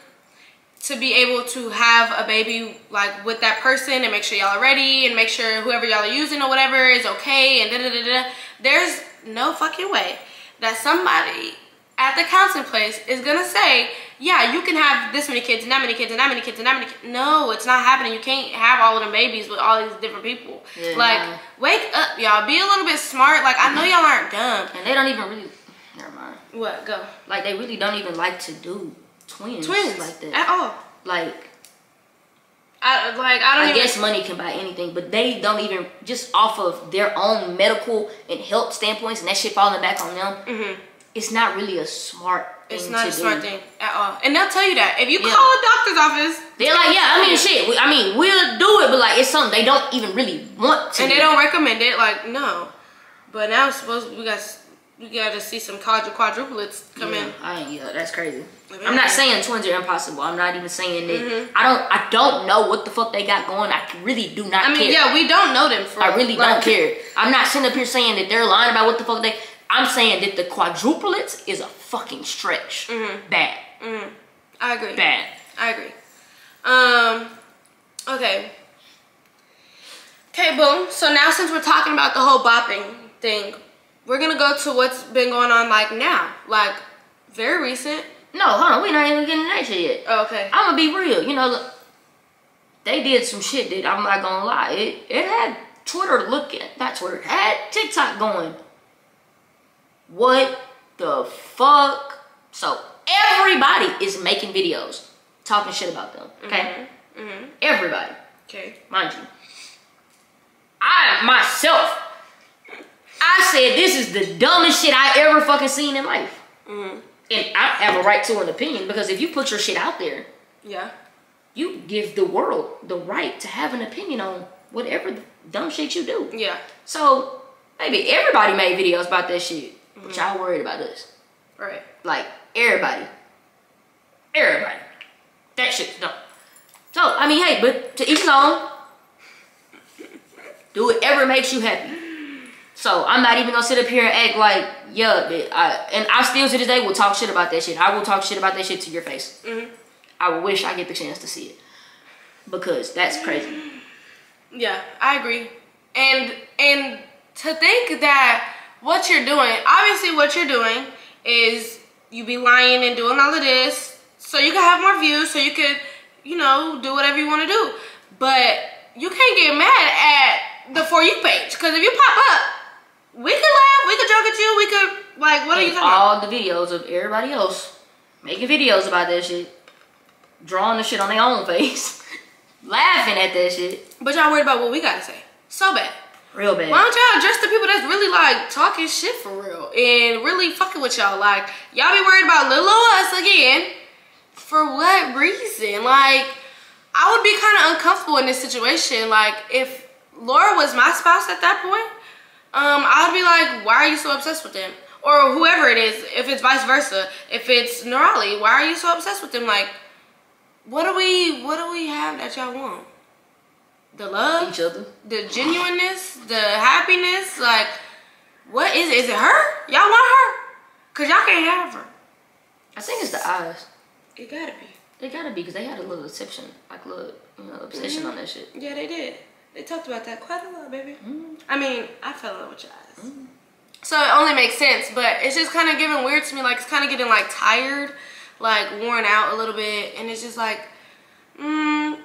Speaker 1: to be able to have a baby like with that person and make sure y'all are ready and make sure whoever y'all are using or whatever is okay and da da da da. There's no fucking way that somebody at the counseling place is gonna say, yeah, you can have this many kids and that many kids and that many kids and that many kids. No, it's not happening. You can't have all of them babies with all these different people.
Speaker 2: Yeah,
Speaker 1: like, wake up, y'all. Be a little bit smart. Like, I know y'all aren't dumb.
Speaker 2: And they don't even really, never mind.
Speaker 1: What? Go.
Speaker 2: Like they really don't even like to do twins,
Speaker 1: Twins.
Speaker 2: like that.
Speaker 1: At all.
Speaker 2: Like
Speaker 1: I like I don't
Speaker 2: I
Speaker 1: even
Speaker 2: guess money can buy anything, but they don't even just off of their own medical and health standpoints, and that shit falling back on them. Mm-hmm. It's not really a smart. Thing
Speaker 1: it's not a smart
Speaker 2: do.
Speaker 1: thing at all. And they'll tell you that. If you
Speaker 2: Yeah.
Speaker 1: call a doctor's office
Speaker 2: They're like, yeah, I mean, shit. we- I mean, we'll do it, but like, it's something they don't even really want to.
Speaker 1: and they
Speaker 2: do.
Speaker 1: don't recommend it, like no. But now it's supposed we got we got to see some quadru- quadruplets come
Speaker 2: yeah,
Speaker 1: in.
Speaker 2: I yeah, that's crazy.
Speaker 1: Like,
Speaker 2: I'm not saying twins are impossible. I'm not even saying that.
Speaker 1: Mm-hmm.
Speaker 2: I don't. I don't know what the fuck they got going. I really do not.
Speaker 1: I mean,
Speaker 2: care.
Speaker 1: yeah, we don't know them for.
Speaker 2: I really
Speaker 1: like,
Speaker 2: don't care. I'm not sitting up here saying that they're lying about what the fuck they. I'm saying that the quadruplets is a fucking stretch.
Speaker 1: Mm-hmm.
Speaker 2: Bad.
Speaker 1: I agree.
Speaker 2: Bad.
Speaker 1: I agree. Um. Okay. Okay, boom. So now, since we're talking about the whole bopping thing, we're gonna go to what's been going on like now, like very recent.
Speaker 2: No, hold on. We're not even getting that shit yet.
Speaker 1: Oh, okay.
Speaker 2: I'm gonna be real. You know, look, they did some shit that I'm not gonna lie. It it had Twitter looking, not Twitter, it had TikTok going. What the fuck? So everybody is making videos talking shit about them. Okay,
Speaker 1: Mm-hmm.
Speaker 2: everybody,
Speaker 1: Okay.
Speaker 2: mind you. I myself, I said this is the dumbest shit I ever fucking seen in life.
Speaker 1: Mm-hmm.
Speaker 2: And I have a right to an opinion because if you put your shit out there,
Speaker 1: Yeah.
Speaker 2: you give the world the right to have an opinion on whatever the dumb shit you do.
Speaker 1: Yeah.
Speaker 2: So maybe everybody made videos about that shit, but y'all worried about us.
Speaker 1: Right.
Speaker 2: Like everybody, everybody, that shit's dumb. So I mean, hey, but to each his own. Do whatever makes you happy. So I'm not even gonna sit up here and act like, yeah, I, and I still to this day will talk shit about that shit. I will talk shit about that shit to your face. Mm-hmm. I wish I get the chance to see it because that's crazy.
Speaker 1: Yeah, I agree. And and to think that what you're doing, obviously what you're doing is you be lying and doing all of this so you can have more views, so you could, you know, do whatever you want to do. But you can't get mad at the for you page because if you pop up, we could laugh, we could joke at you, we could like, what are you
Speaker 2: And
Speaker 1: talking about?
Speaker 2: all the videos of everybody else making videos about that shit, drawing the shit on their own face, laughing at that shit,
Speaker 1: But y'all worried about what we gotta say. So bad.
Speaker 2: Real bad.
Speaker 1: Why don't y'all address the people that's really like talking shit for real and really fucking with y'all? Like y'all be worried about little us again. For what reason? Like I would be kind of uncomfortable in this situation. Like if Laura was my spouse at that point, um, I would be like, why are you so obsessed with them? Or whoever it is, if it's vice versa, if it's Norali, why are you so obsessed with them? Like, what do we, what do we have that y'all want? The love,
Speaker 2: Each other.
Speaker 1: the genuineness, the happiness, like what is it? Is it her? Y'all want her? Cause y'all can't have her.
Speaker 2: I think it's the eyes.
Speaker 1: It gotta be.
Speaker 2: They gotta be because they had a little obsession, like a little you know, obsession
Speaker 1: Mm-hmm.
Speaker 2: on that shit.
Speaker 1: Yeah, they did. They talked about that quite a lot, baby. I mean, I fell in love with your eyes. So it only makes sense, but it's just kind of getting weird to me. Like it's kind of getting like tired, like worn out a little bit, and it's just like, mm,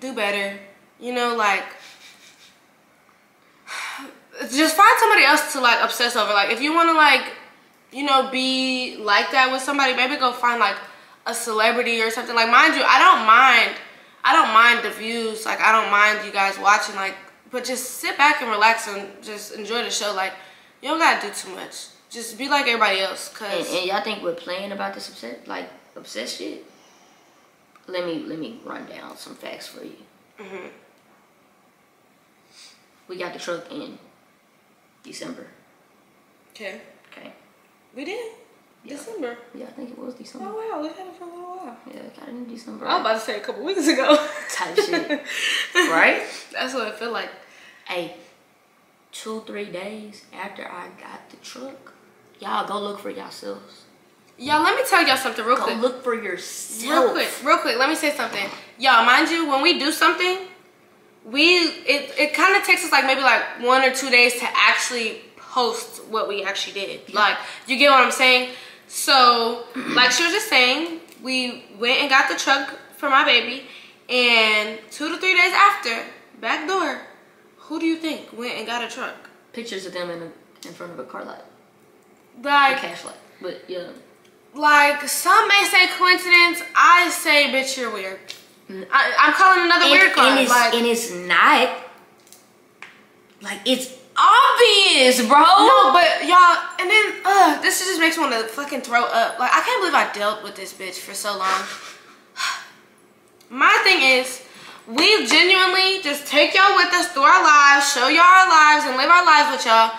Speaker 1: do better. You know, like just find somebody else to like obsess over. Like if you want to like, you know, be like that with somebody, maybe go find like a celebrity or something. Like mind you, I don't mind. I don't mind the views. Like I don't mind you guys watching. Like, but just sit back and relax and just enjoy the show. Like you don't gotta do too much. Just be like everybody else. Cause
Speaker 2: and y'all think we're playing about this obsess like obsessed shit? Let me let me run down some facts for you.
Speaker 1: Mm-hmm.
Speaker 2: We got the truck in December.
Speaker 1: okay,
Speaker 2: Okay.
Speaker 1: we did
Speaker 2: Yeah.
Speaker 1: December.
Speaker 2: Yeah, I think it was December.
Speaker 1: Oh wow, we had it for a little while.
Speaker 2: Yeah, I got it in December.
Speaker 1: I was about to say a couple weeks ago.
Speaker 2: Type shit. right?
Speaker 1: That's what it felt like.
Speaker 2: Hey, two, three days after I got the truck, y'all go look for yourselves.
Speaker 1: Y'all, let me tell y'all something real
Speaker 2: Go
Speaker 1: quick.
Speaker 2: look for yourself.
Speaker 1: Real quick, real quick, let me say something. Y'all, mind you, when we do something, we it, it kind of takes us like maybe like one or two days to actually post what we actually did. Like, you get what I'm saying? So, like she was just saying, we went and got the truck for my baby, and two to three days after, back door, who do you think went and got a truck?
Speaker 2: Pictures of them in, a, in front of a car lot. A
Speaker 1: Like,
Speaker 2: cash lot. But yeah.
Speaker 1: like some may say coincidence, I say, bitch, you're weird. I, I'm calling another
Speaker 2: and,
Speaker 1: weird card.
Speaker 2: and it's,
Speaker 1: like,
Speaker 2: and it's not like it's obvious, bro.
Speaker 1: no, but y'all, and then uh, this just makes me want to fucking throw up. Like I can't believe I dealt with this bitch for so long. My thing is, we genuinely just take y'all with us through our lives, show y'all our lives, and live our lives with y'all.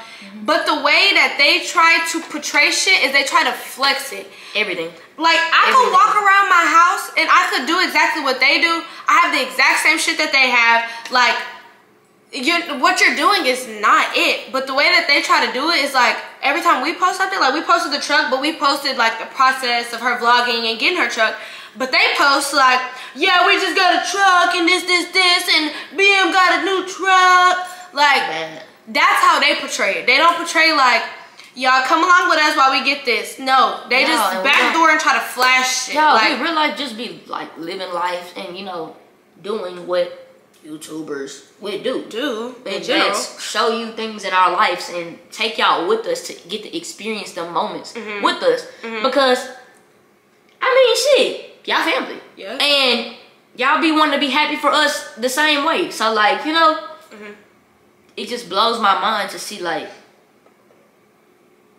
Speaker 1: But the way that they try to portray shit is they try to flex it.
Speaker 2: everything.
Speaker 1: Like I could walk around my house and I could do exactly what they do. I have the exact same shit that they have. Like you what you're doing is not it. But the way that they try to do it is like every time we post something, like we posted the truck, but we posted like the process of her vlogging and getting her truck. But they post like, yeah, we just got a truck and this, this, this, and BM got a new truck. Like that's how they portray it. They don't portray like, y'all come along with us while we get this. No, they
Speaker 2: No,
Speaker 1: just backdoor and try to flash shit.
Speaker 2: Yo,
Speaker 1: like,
Speaker 2: we real life just be like living life and you know doing what YouTubers would do.
Speaker 1: do general.
Speaker 2: that's show you things in our lives and take y'all with us to get to experience the moments
Speaker 1: Mm-hmm.
Speaker 2: with us. Because I mean shit, y'all family.
Speaker 1: Yeah.
Speaker 2: And y'all be wanting to be happy for us the same way. So like, you know,
Speaker 1: Mm-hmm.
Speaker 2: it just blows my mind to see like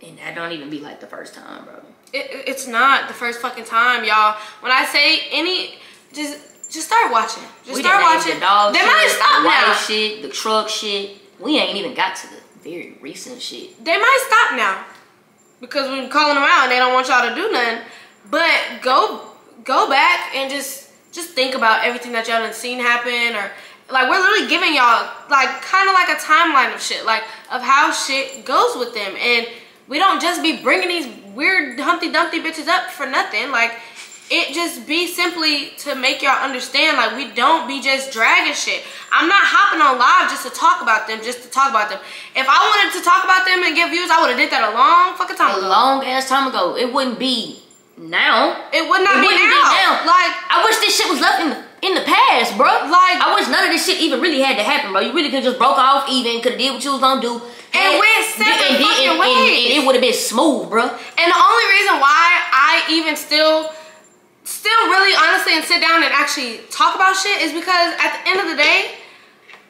Speaker 2: and that don't even be like the first time, bro.
Speaker 1: It, it- it's not the first fucking time, y'all. When I say any, just just start watching. Just
Speaker 2: We
Speaker 1: start watching.
Speaker 2: The dog
Speaker 1: they
Speaker 2: shit,
Speaker 1: might stop
Speaker 2: the
Speaker 1: now.
Speaker 2: shit, the truck shit. We ain't even got to the very recent shit.
Speaker 1: They might stop now because we're calling them out and they don't want y'all to do nothing. But go go back and just just think about everything that y'all done seen happen or like we're literally giving y'all like kind of like a timeline of shit like of how shit goes with them and we don't just be bringing these weird Humpty Dumpty bitches up for nothing like it just be simply to make y'all understand like we don't be just dragging shit i'm not hopping on live just to talk about them just to talk about them if i wanted to talk about them and get views i would have did that a long fucking time
Speaker 2: A
Speaker 1: ago
Speaker 2: long ass time ago. It wouldn't be now.
Speaker 1: it would not
Speaker 2: It
Speaker 1: be,
Speaker 2: wouldn't
Speaker 1: now. like
Speaker 2: I wish this shit was left in the in the past, bro.
Speaker 1: Like-
Speaker 2: I wish none of this shit even really had to happen, bro. You really could just broke off even, could have did what you was gonna do,
Speaker 1: And went separate
Speaker 2: and,
Speaker 1: fucking
Speaker 2: and, and,
Speaker 1: ways.
Speaker 2: and it would have been smooth, bro.
Speaker 1: And the only reason why I even still, still really honestly and sit down and actually talk about shit is because at the end of the day,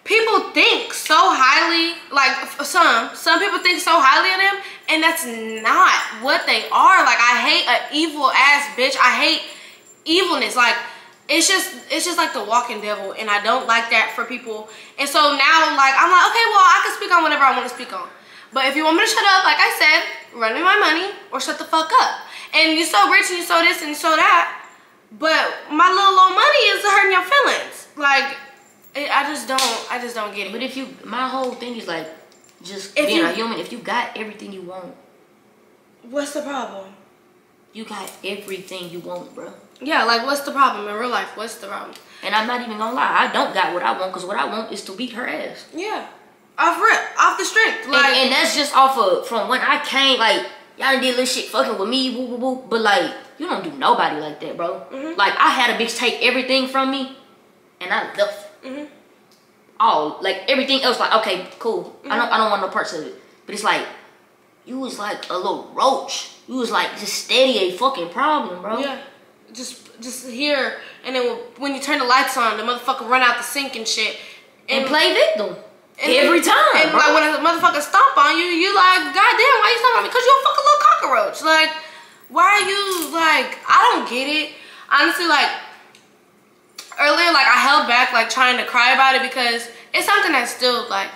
Speaker 1: people think so highly, like some, some people think so highly of them, and that's not what they are. Like I hate an evil ass bitch. I hate evilness. Like it's just, it's just like the walking devil, and I don't like that for people. And so now, like I'm like, okay, well I can speak on whatever I want to speak on. But if you want me to shut up, like I said, run me my money or shut the fuck up. And you so rich and you so this and you so that. But my little low money is hurting your feelings. Like, it, I just don't, I just don't get it.
Speaker 2: But if you, my whole thing is like, just
Speaker 1: If
Speaker 2: being
Speaker 1: you-
Speaker 2: a human. If you got everything you want,
Speaker 1: What's the problem?
Speaker 2: You got everything you want, bro.
Speaker 1: Yeah, like what's the problem in real life? What's the problem?
Speaker 2: And I'm not even gonna lie, I don't got what I want, cause what I want is to beat her ass.
Speaker 1: Yeah, off rip, off the strength.
Speaker 2: And,
Speaker 1: Like,
Speaker 2: and that's just off of from when I came, like y'all did little shit fucking with me, woo woo woo. But like, you don't do nobody like that, bro.
Speaker 1: Mm-hmm.
Speaker 2: Like I had a bitch take everything from me, and I left.
Speaker 1: Mhm.
Speaker 2: All like everything else, like okay, cool. I
Speaker 1: Mm-hmm.
Speaker 2: don't, I don't want no parts of it. But it's like, you was like a little roach. You was like just steady a fucking problem, bro.
Speaker 1: yeah, just just here, and then when you turn the lights on, the motherfucker run out the sink and shit.
Speaker 2: And play victim
Speaker 1: And
Speaker 2: every
Speaker 1: then-
Speaker 2: time,
Speaker 1: And
Speaker 2: bro.
Speaker 1: like when a motherfucker stomp on you, you like, God damn, why you stomping on me? Cause you a fucking little cockroach. Like, why are you like? I don't get it. Honestly, like earlier, like I held back, like trying to cry about it because it's something that's still like,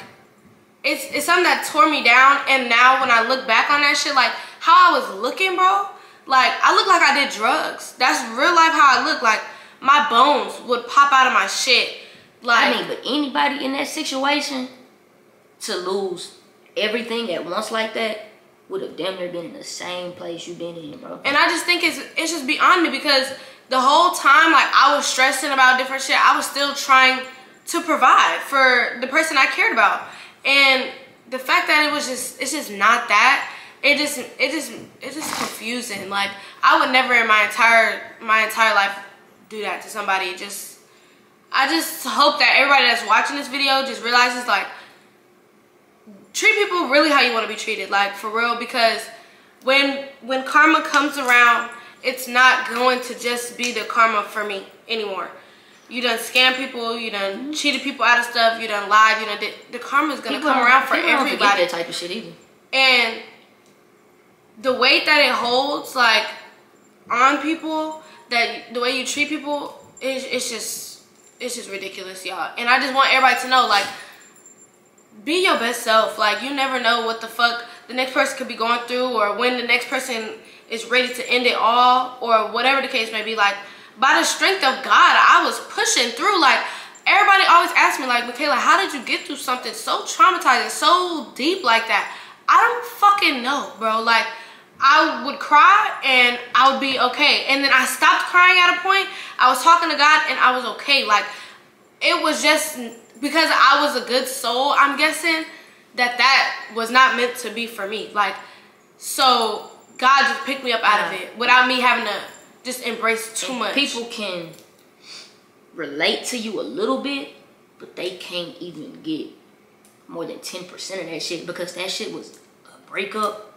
Speaker 1: it's it's something that tore me down. And now when I look back on that shit, like how I was looking, bro, like I look like I did drugs. That's real life how I look. Like my bones would pop out of my shit. Like,
Speaker 2: I mean, but anybody in that situation to lose everything at once like that would have damn near been in the same place you've been in, bro.
Speaker 1: And I just think it's it's just beyond me because the whole time like I was stressing about different shit, I was still trying to provide for the person I cared about. And the fact that it was just it's just not that, it just it just it's just confusing. Like I would never in my entire my entire life do that to somebody. Just I just hope that everybody that's watching this video just realizes like treat people really how you want to be treated like for real because when when karma comes around it's not going to just be the karma for me anymore you done scam people, you done mm-hmm. cheated people out of stuff, you done lied, you know, the, the karma's gonna
Speaker 2: People
Speaker 1: come around for
Speaker 2: people don't forget
Speaker 1: everybody.
Speaker 2: that type of shit either.
Speaker 1: And the weight that it holds, like on people, that the way you treat people, is it's just it's just ridiculous, y'all. And I just want everybody to know, like, be your best self. Like, you never know what the fuck the next person could be going through, or when the next person is ready to end it all, or whatever the case may be. Like, by the strength of God, I was pushing through. Like, everybody always asks me, like, Michaela, how did you get through something so traumatizing, so deep like that? I don't fucking know, bro. Like, I would cry and I would be okay. And then I stopped crying at a point. I was talking to God and I was okay. Like, it was just because I was a good soul, I'm guessing that that was not meant to be for me. Like, so God just picked me up out of it without me having to just embrace too
Speaker 2: And
Speaker 1: much.
Speaker 2: People can relate to you a little bit, but they can't even get more than 10% of that shit because that shit was a breakup,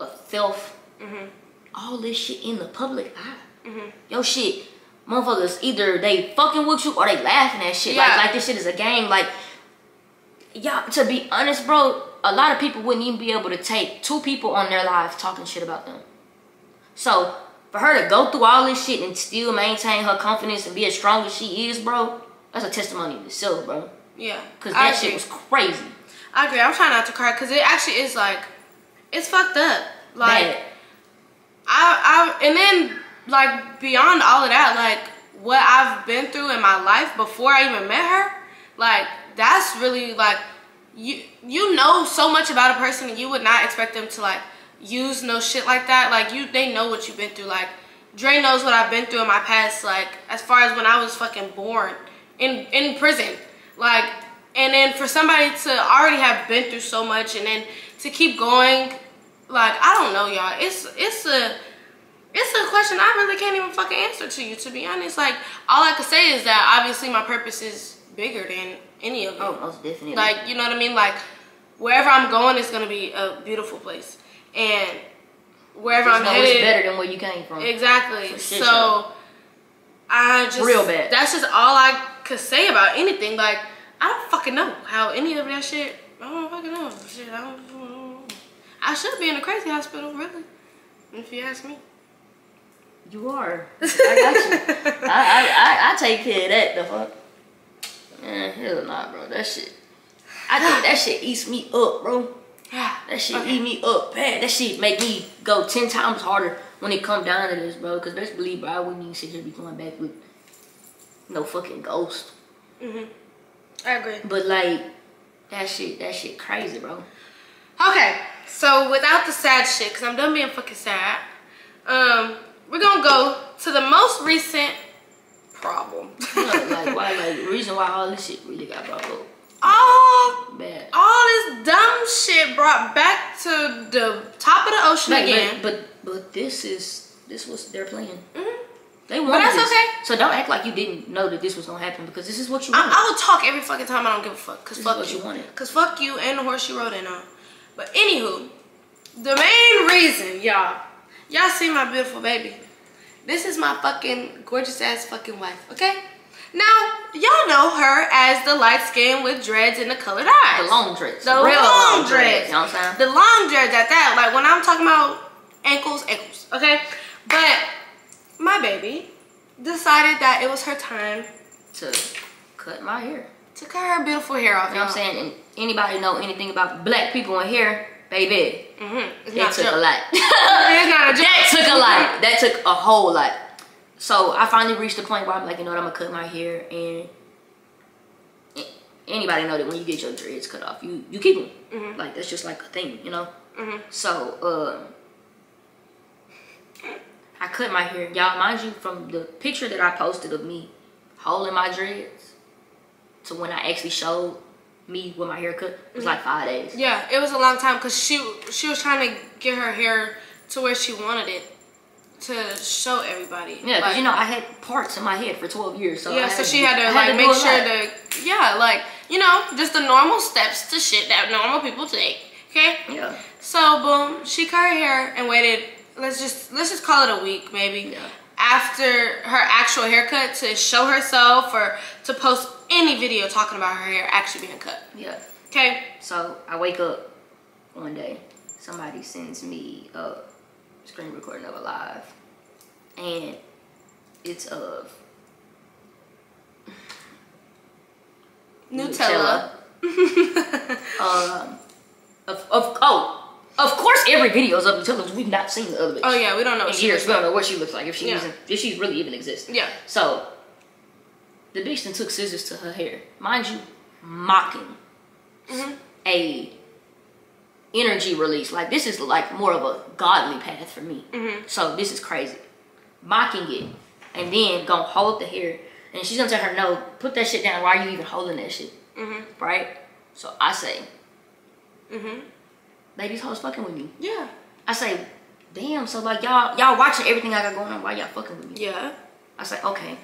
Speaker 2: a theft,
Speaker 1: Mm-hmm.
Speaker 2: all this shit in the public eye. Yo, shit, motherfuckers either they fucking with you or they laughing at shit.
Speaker 1: Yeah.
Speaker 2: Like, like this shit is a game. Like, yeah, to be honest, bro, a lot of people wouldn't even be able to take two people on their lives talking shit about them. So for her to go through all this shit and still maintain her confidence and be as strong as she is, bro, that's a testimony in itself, bro.
Speaker 1: yeah.
Speaker 2: Cause
Speaker 1: I
Speaker 2: that shit was crazy.
Speaker 1: I agree. I'm trying not to cry because it actually is like, it's fucked up. Like,
Speaker 2: Bad.
Speaker 1: I, I, and then like beyond all of that, like what I've been through in my life before I even met her, like that's really like you you know so much about a person and you would not expect them to like use no shit like that. Like you, they know what you've been through. Like Dre knows what I've been through in my past. Like as far as when I was fucking born in in prison, like and then for somebody to already have been through so much and then to keep going like I don't know, y'all. It's it's a it's a question I really can't even fucking answer to you. To be honest, like all I can say is that obviously my purpose is bigger than any of it.
Speaker 2: Oh, most definitely.
Speaker 1: Like you know what I mean? Like wherever I'm going is gonna be a beautiful place, and wherever
Speaker 2: Just
Speaker 1: I'm
Speaker 2: know
Speaker 1: headed,
Speaker 2: it's better than where you came from.
Speaker 1: exactly.
Speaker 2: Shit
Speaker 1: so. I just
Speaker 2: Real bad.
Speaker 1: That's just all I could say about anything. Like I don't fucking know how any of that shit. I don't fucking know. Shit, I don't. I should be in a crazy hospital, really. If you ask me.
Speaker 2: You are. I got you. I, I, I, I take care of that, the fuck. Man, hell nah, bro. That shit. I think that shit eats me up, bro. That shit
Speaker 1: Okay.
Speaker 2: eat me up bad. That shit make me go ten times harder when it come down to this, bro. Cause best believe, bro, I wouldn't even sit here be going back with no fucking ghost. Mhm.
Speaker 1: I agree.
Speaker 2: But like, that shit, that shit crazy, bro.
Speaker 1: Okay, so without the sad shit, cause I'm done being fucking sad. Um, we're gonna go to the most recent problem.
Speaker 2: Like why, like the reason why all this shit really got brought up,
Speaker 1: all,
Speaker 2: bad.
Speaker 1: all this dumb shit brought back to the top of the ocean
Speaker 2: Like,
Speaker 1: again.
Speaker 2: but, but but this is this was their plan.
Speaker 1: Mhm.
Speaker 2: They wanted
Speaker 1: that's
Speaker 2: this.
Speaker 1: okay.
Speaker 2: So don't act like you didn't know that this was gonna happen because this is what you
Speaker 1: I,
Speaker 2: wanted.
Speaker 1: I will talk every fucking time. I don't give a fuck. Cause
Speaker 2: This
Speaker 1: fuck
Speaker 2: what
Speaker 1: you.
Speaker 2: you wanted.
Speaker 1: Cause fuck you and the horse you rode in on. But anywho, the main reason, y'all, y'all see my beautiful baby. This is my fucking gorgeous ass fucking wife. Okay. Now y'all know her as the light skin with dreads and the colored eyes.
Speaker 2: the long dreads,
Speaker 1: The
Speaker 2: real
Speaker 1: long
Speaker 2: dreads.
Speaker 1: dreads.
Speaker 2: You know what I'm saying?
Speaker 1: The long dreads at that. Like when I'm talking about ankles, ankles. Okay. But my baby decided that it was her time
Speaker 2: to cut my hair.
Speaker 1: to cut her beautiful hair off.
Speaker 2: You know what I'm saying? Anybody know anything about black people in here, baby?
Speaker 1: Mm-hmm. It's
Speaker 2: It took
Speaker 1: joke.
Speaker 2: a lot.
Speaker 1: It's not a joke.
Speaker 2: that took a lot. That took a whole lot. So I finally reached the point where I'm like, you know what, I'm gonna cut my hair and anybody know that when you get your dreads cut off, you you keep them.
Speaker 1: Mhm.
Speaker 2: Like that's just like a thing, you know.
Speaker 1: Mhm.
Speaker 2: So uh, I cut my hair, y'all. Mind you, from the picture that I posted of me holding my dreads to when I actually showed me with my hair cut it was like five days.
Speaker 1: Yeah, it was a long time because she she was trying to get her hair to where she wanted it to show everybody.
Speaker 2: Yeah, because
Speaker 1: Like-
Speaker 2: you know I had parts in my head for 12 years, so
Speaker 1: yeah, so
Speaker 2: had
Speaker 1: she
Speaker 2: do-
Speaker 1: had to
Speaker 2: I
Speaker 1: like
Speaker 2: do
Speaker 1: make sure to yeah, like you know, just the normal steps to shit that normal people take. Okay.
Speaker 2: Yeah.
Speaker 1: So boom, she cut her hair and waited. Let's just let's just call it a week maybe.
Speaker 2: Yeah.
Speaker 1: after her actual haircut to show herself or to post any video talking about her hair actually being cut.
Speaker 2: Yeah.
Speaker 1: Okay.
Speaker 2: So I wake up one day, somebody sends me a screen recording of a live, and it's of
Speaker 1: Nutella.
Speaker 2: um, of, of oh, of course, every video is of Nutella. We've not seen the other bitch.
Speaker 1: Oh yeah, we don't know.
Speaker 2: in
Speaker 1: What she
Speaker 2: years.
Speaker 1: looks
Speaker 2: We don't
Speaker 1: like.
Speaker 2: know what she looks like. If she
Speaker 1: Yeah.
Speaker 2: even, if she's really even exists.
Speaker 1: Yeah.
Speaker 2: So the bitch then took scissors to her hair, mind you, mocking
Speaker 1: Mm-hmm.
Speaker 2: a energy release. Like this is like more of a godly path for me.
Speaker 1: Mm-hmm.
Speaker 2: So this is crazy, mocking it, and then gonna hold the hair, and she's gonna tell her no, put that shit down. Why are you even holding that shit?
Speaker 1: Mm-hmm.
Speaker 2: Right? So I say,
Speaker 1: mm-hmm.
Speaker 2: ladies, hoes fucking with me.
Speaker 1: Yeah.
Speaker 2: I say, damn. So like y'all y'all watching everything I got going on. Why y'all fucking with me?
Speaker 1: Yeah.
Speaker 2: I say, okay,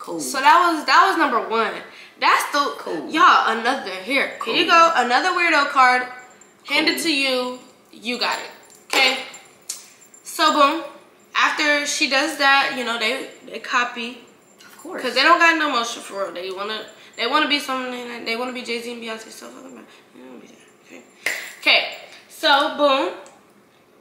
Speaker 2: cool.
Speaker 1: So that was that was number one. That's the
Speaker 2: Cool.
Speaker 1: y'all another here. Here you go, another weirdo card. Handed to you. You got it. Okay. So boom. After she does that, you know they they copy
Speaker 2: of course.
Speaker 1: because they don't got no motion for real. They wanna they wanna be something. They wanna be Jay Z and Beyonce. So fucking bad. They wanna be that. Okay. Okay. So boom.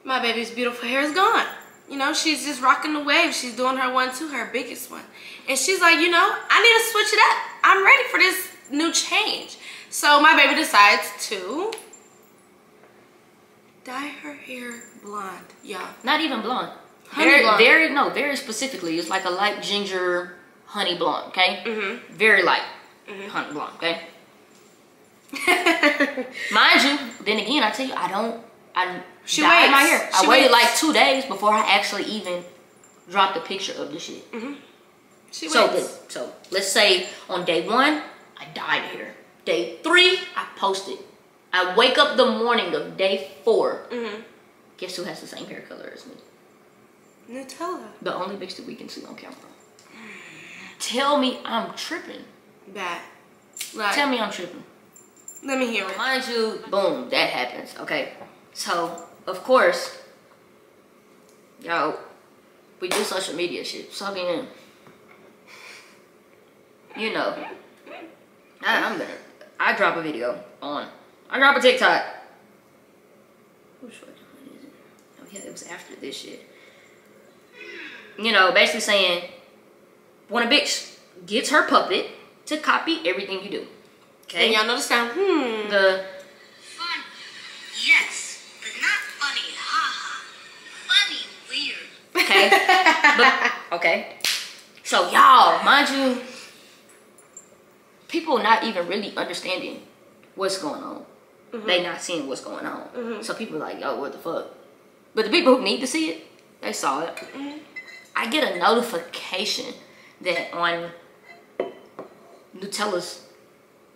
Speaker 1: My baby's beautiful hair is gone. You know, she's just rocking the wave. She's doing her one too, her biggest one. And she's like, you know, I need to switch it up. I'm ready for this new change. So my baby decides to dye her hair blonde. Yeah.
Speaker 2: Not even blonde.
Speaker 1: Honey
Speaker 2: very,
Speaker 1: blonde.
Speaker 2: very no, very specifically. It's like a light ginger honey blonde. Okay.
Speaker 1: Mm-hmm.
Speaker 2: Very light honey blonde. Okay. Mind you, then again, I tell you, I don't. I
Speaker 1: She
Speaker 2: dyed my
Speaker 1: waits.
Speaker 2: hair. I
Speaker 1: She
Speaker 2: waited
Speaker 1: waits.
Speaker 2: like two days before I actually even dropped a picture of the shit.
Speaker 1: She
Speaker 2: So
Speaker 1: waits.
Speaker 2: good. So let's say on day one, I dyed hair. Day three, I posted. I wake up the morning of day 4
Speaker 1: mm-hmm.
Speaker 2: Guess who has the same hair color as me?
Speaker 1: Nutella.
Speaker 2: The only bitch that we can see on camera. Tell me I'm tripping.
Speaker 1: Bad. Like,
Speaker 2: Tell me I'm tripping.
Speaker 1: let me hear it.
Speaker 2: Mind you, boom, that happens. Okay. So, of course, yo, we do social media shit. So, I mean, you know, I, I'm gonna, I drop a video on, I drop a TikTok. Which one is it? Oh, yeah, it was after this shit. You know, basically saying, when a bitch gets her puppet to copy everything you do. Okay?
Speaker 1: And y'all know the sound. Hmm.
Speaker 2: the
Speaker 3: Fun, yes, but not funny. Ha ha. Funny, weird.
Speaker 2: okay, but okay. So y'all, mind you, people not even really understanding what's going on. Mm-hmm. They not seeing what's going on. Mm-hmm. So people are like, yo, what the fuck? But the people who need to see it, they saw it. Mm-hmm. I get a notification that on Nutella's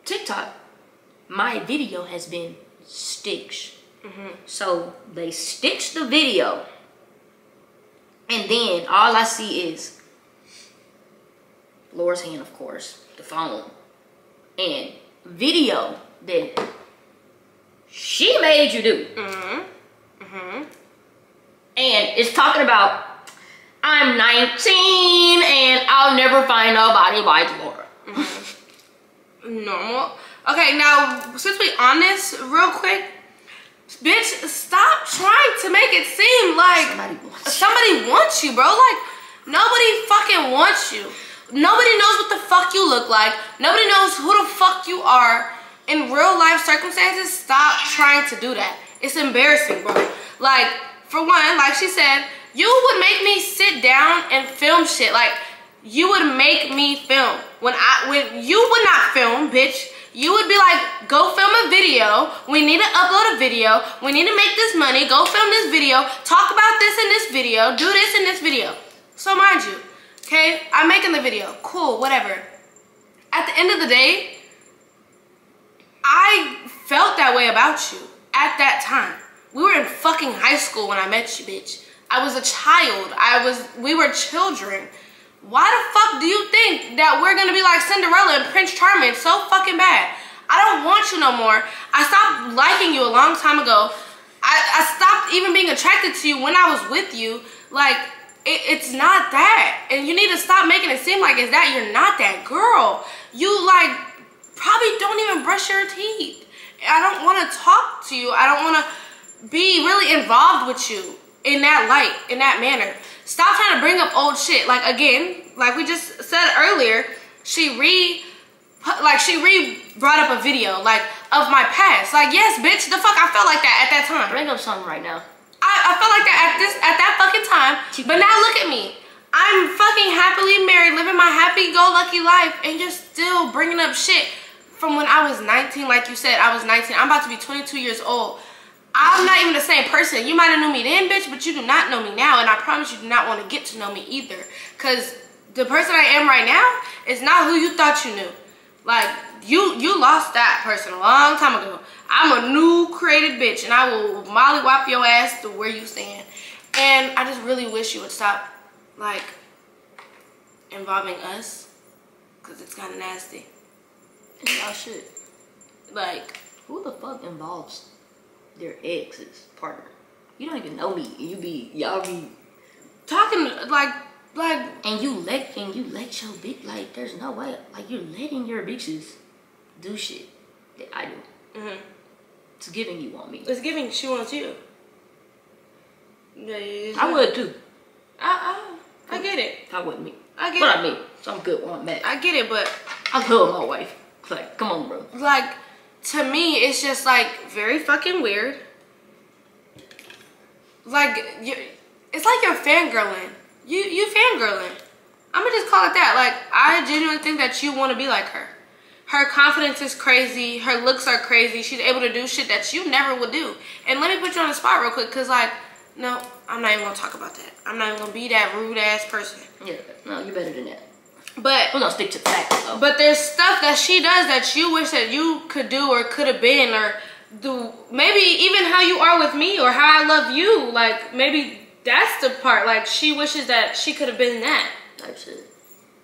Speaker 2: TikTok, my video has been stitched. So they stitched the video, and then all I see is Laura's hand, of course, the phone, and video that she made you do.
Speaker 1: Mm-hmm. Mm-hmm.
Speaker 2: And it's talking about I'm 19 and I'll never find nobody like Laura.
Speaker 1: Normal. Okay, now since we on this real quick, bitch, stop trying to make it seem like
Speaker 2: Somebody wants you.
Speaker 1: somebody wants you, bro. Like nobody fucking wants you. Nobody knows what the fuck you look like. Nobody knows who the fuck you are. In real life circumstances, stop trying to do that. It's embarrassing, bro. Like, for one, like she said, you would make me sit down and film shit. Like, you would make me film. When I when you would not film, bitch. You would be like, go film a video. We need to upload a video. We need to make this money. Go film this video. Talk about this in this video. Do this in this video. So mind you, okay, I'm making the video. Cool, whatever. At the end of the day, I felt that way about you at that time. We were in fucking high school when I met you, bitch. I was a child. I was we were children. Why the fuck do you think that we're gonna be like Cinderella and Prince Charming so fucking bad? I don't want you no more. I stopped liking you a long time ago. I, I stopped even being attracted to you when I was with you. Like, it, it's not that. And you need to stop making it seem like it's that. You're not that girl. You like probably don't even brush your teeth. I don't want to talk to you. I don't want to be really involved with you in that light, in that manner. Stop trying to bring up old shit. Like again, like we just said earlier, she re like she re brought up a video like of my past. Like yes, bitch, the fuck I felt like that at that time.
Speaker 2: Bring up something right now.
Speaker 1: I, I felt like that at this at that fucking time. But now look at me. I'm fucking happily married, living my happy-go-lucky life, and you're still bringing up shit from when I was 19. Like you said, I was 19. I'm about to be 22 years old. I'm not even the same person. You might have knew me then, bitch, but you do not know me now. And I promise you do not want to get to know me either. Because the person I am right now is not who you thought you knew. Like, you you lost that person a long time ago. I'm a new created bitch, and I will mollywop your ass to where you stand. And I just really wish you would stop, like, involving us. Because it's kind of nasty.
Speaker 2: Y'all should.
Speaker 1: Like,
Speaker 2: Who the fuck involves their ex's partner? You don't even know me. You be y'all be
Speaker 1: talking, like, like,
Speaker 2: and you let and you let your big like there's no way like you're letting your bitches do shit that I do.
Speaker 1: mhm.
Speaker 2: It's giving you on me.
Speaker 1: it's giving she wants you. Yeah, yeah,
Speaker 2: I would too.
Speaker 1: I, I, I get it.
Speaker 2: I wouldn't me.
Speaker 1: I get
Speaker 2: But
Speaker 1: it.
Speaker 2: I mean, so I'm good where I'm.
Speaker 1: I get it, but
Speaker 2: I love my wife. Like, come on, bro.
Speaker 1: like to me it's just like very fucking weird like you it's like you're fangirling you you fangirling i'm gonna just call it that like i genuinely think that you want to be like her her confidence is crazy her looks are crazy she's able to do shit that you never would do and let me put you on the spot real quick because like no i'm not even gonna talk about that i'm not even gonna be that rude ass person
Speaker 2: Yeah, no, you're better than that.
Speaker 1: but
Speaker 2: We're gonna stick to the facts though.
Speaker 1: but there's stuff that she does that you wish that you could do or could have been or do maybe even how you are with me or how I love you. Like maybe that's the part. Like she wishes that she could have been that.
Speaker 2: type shit.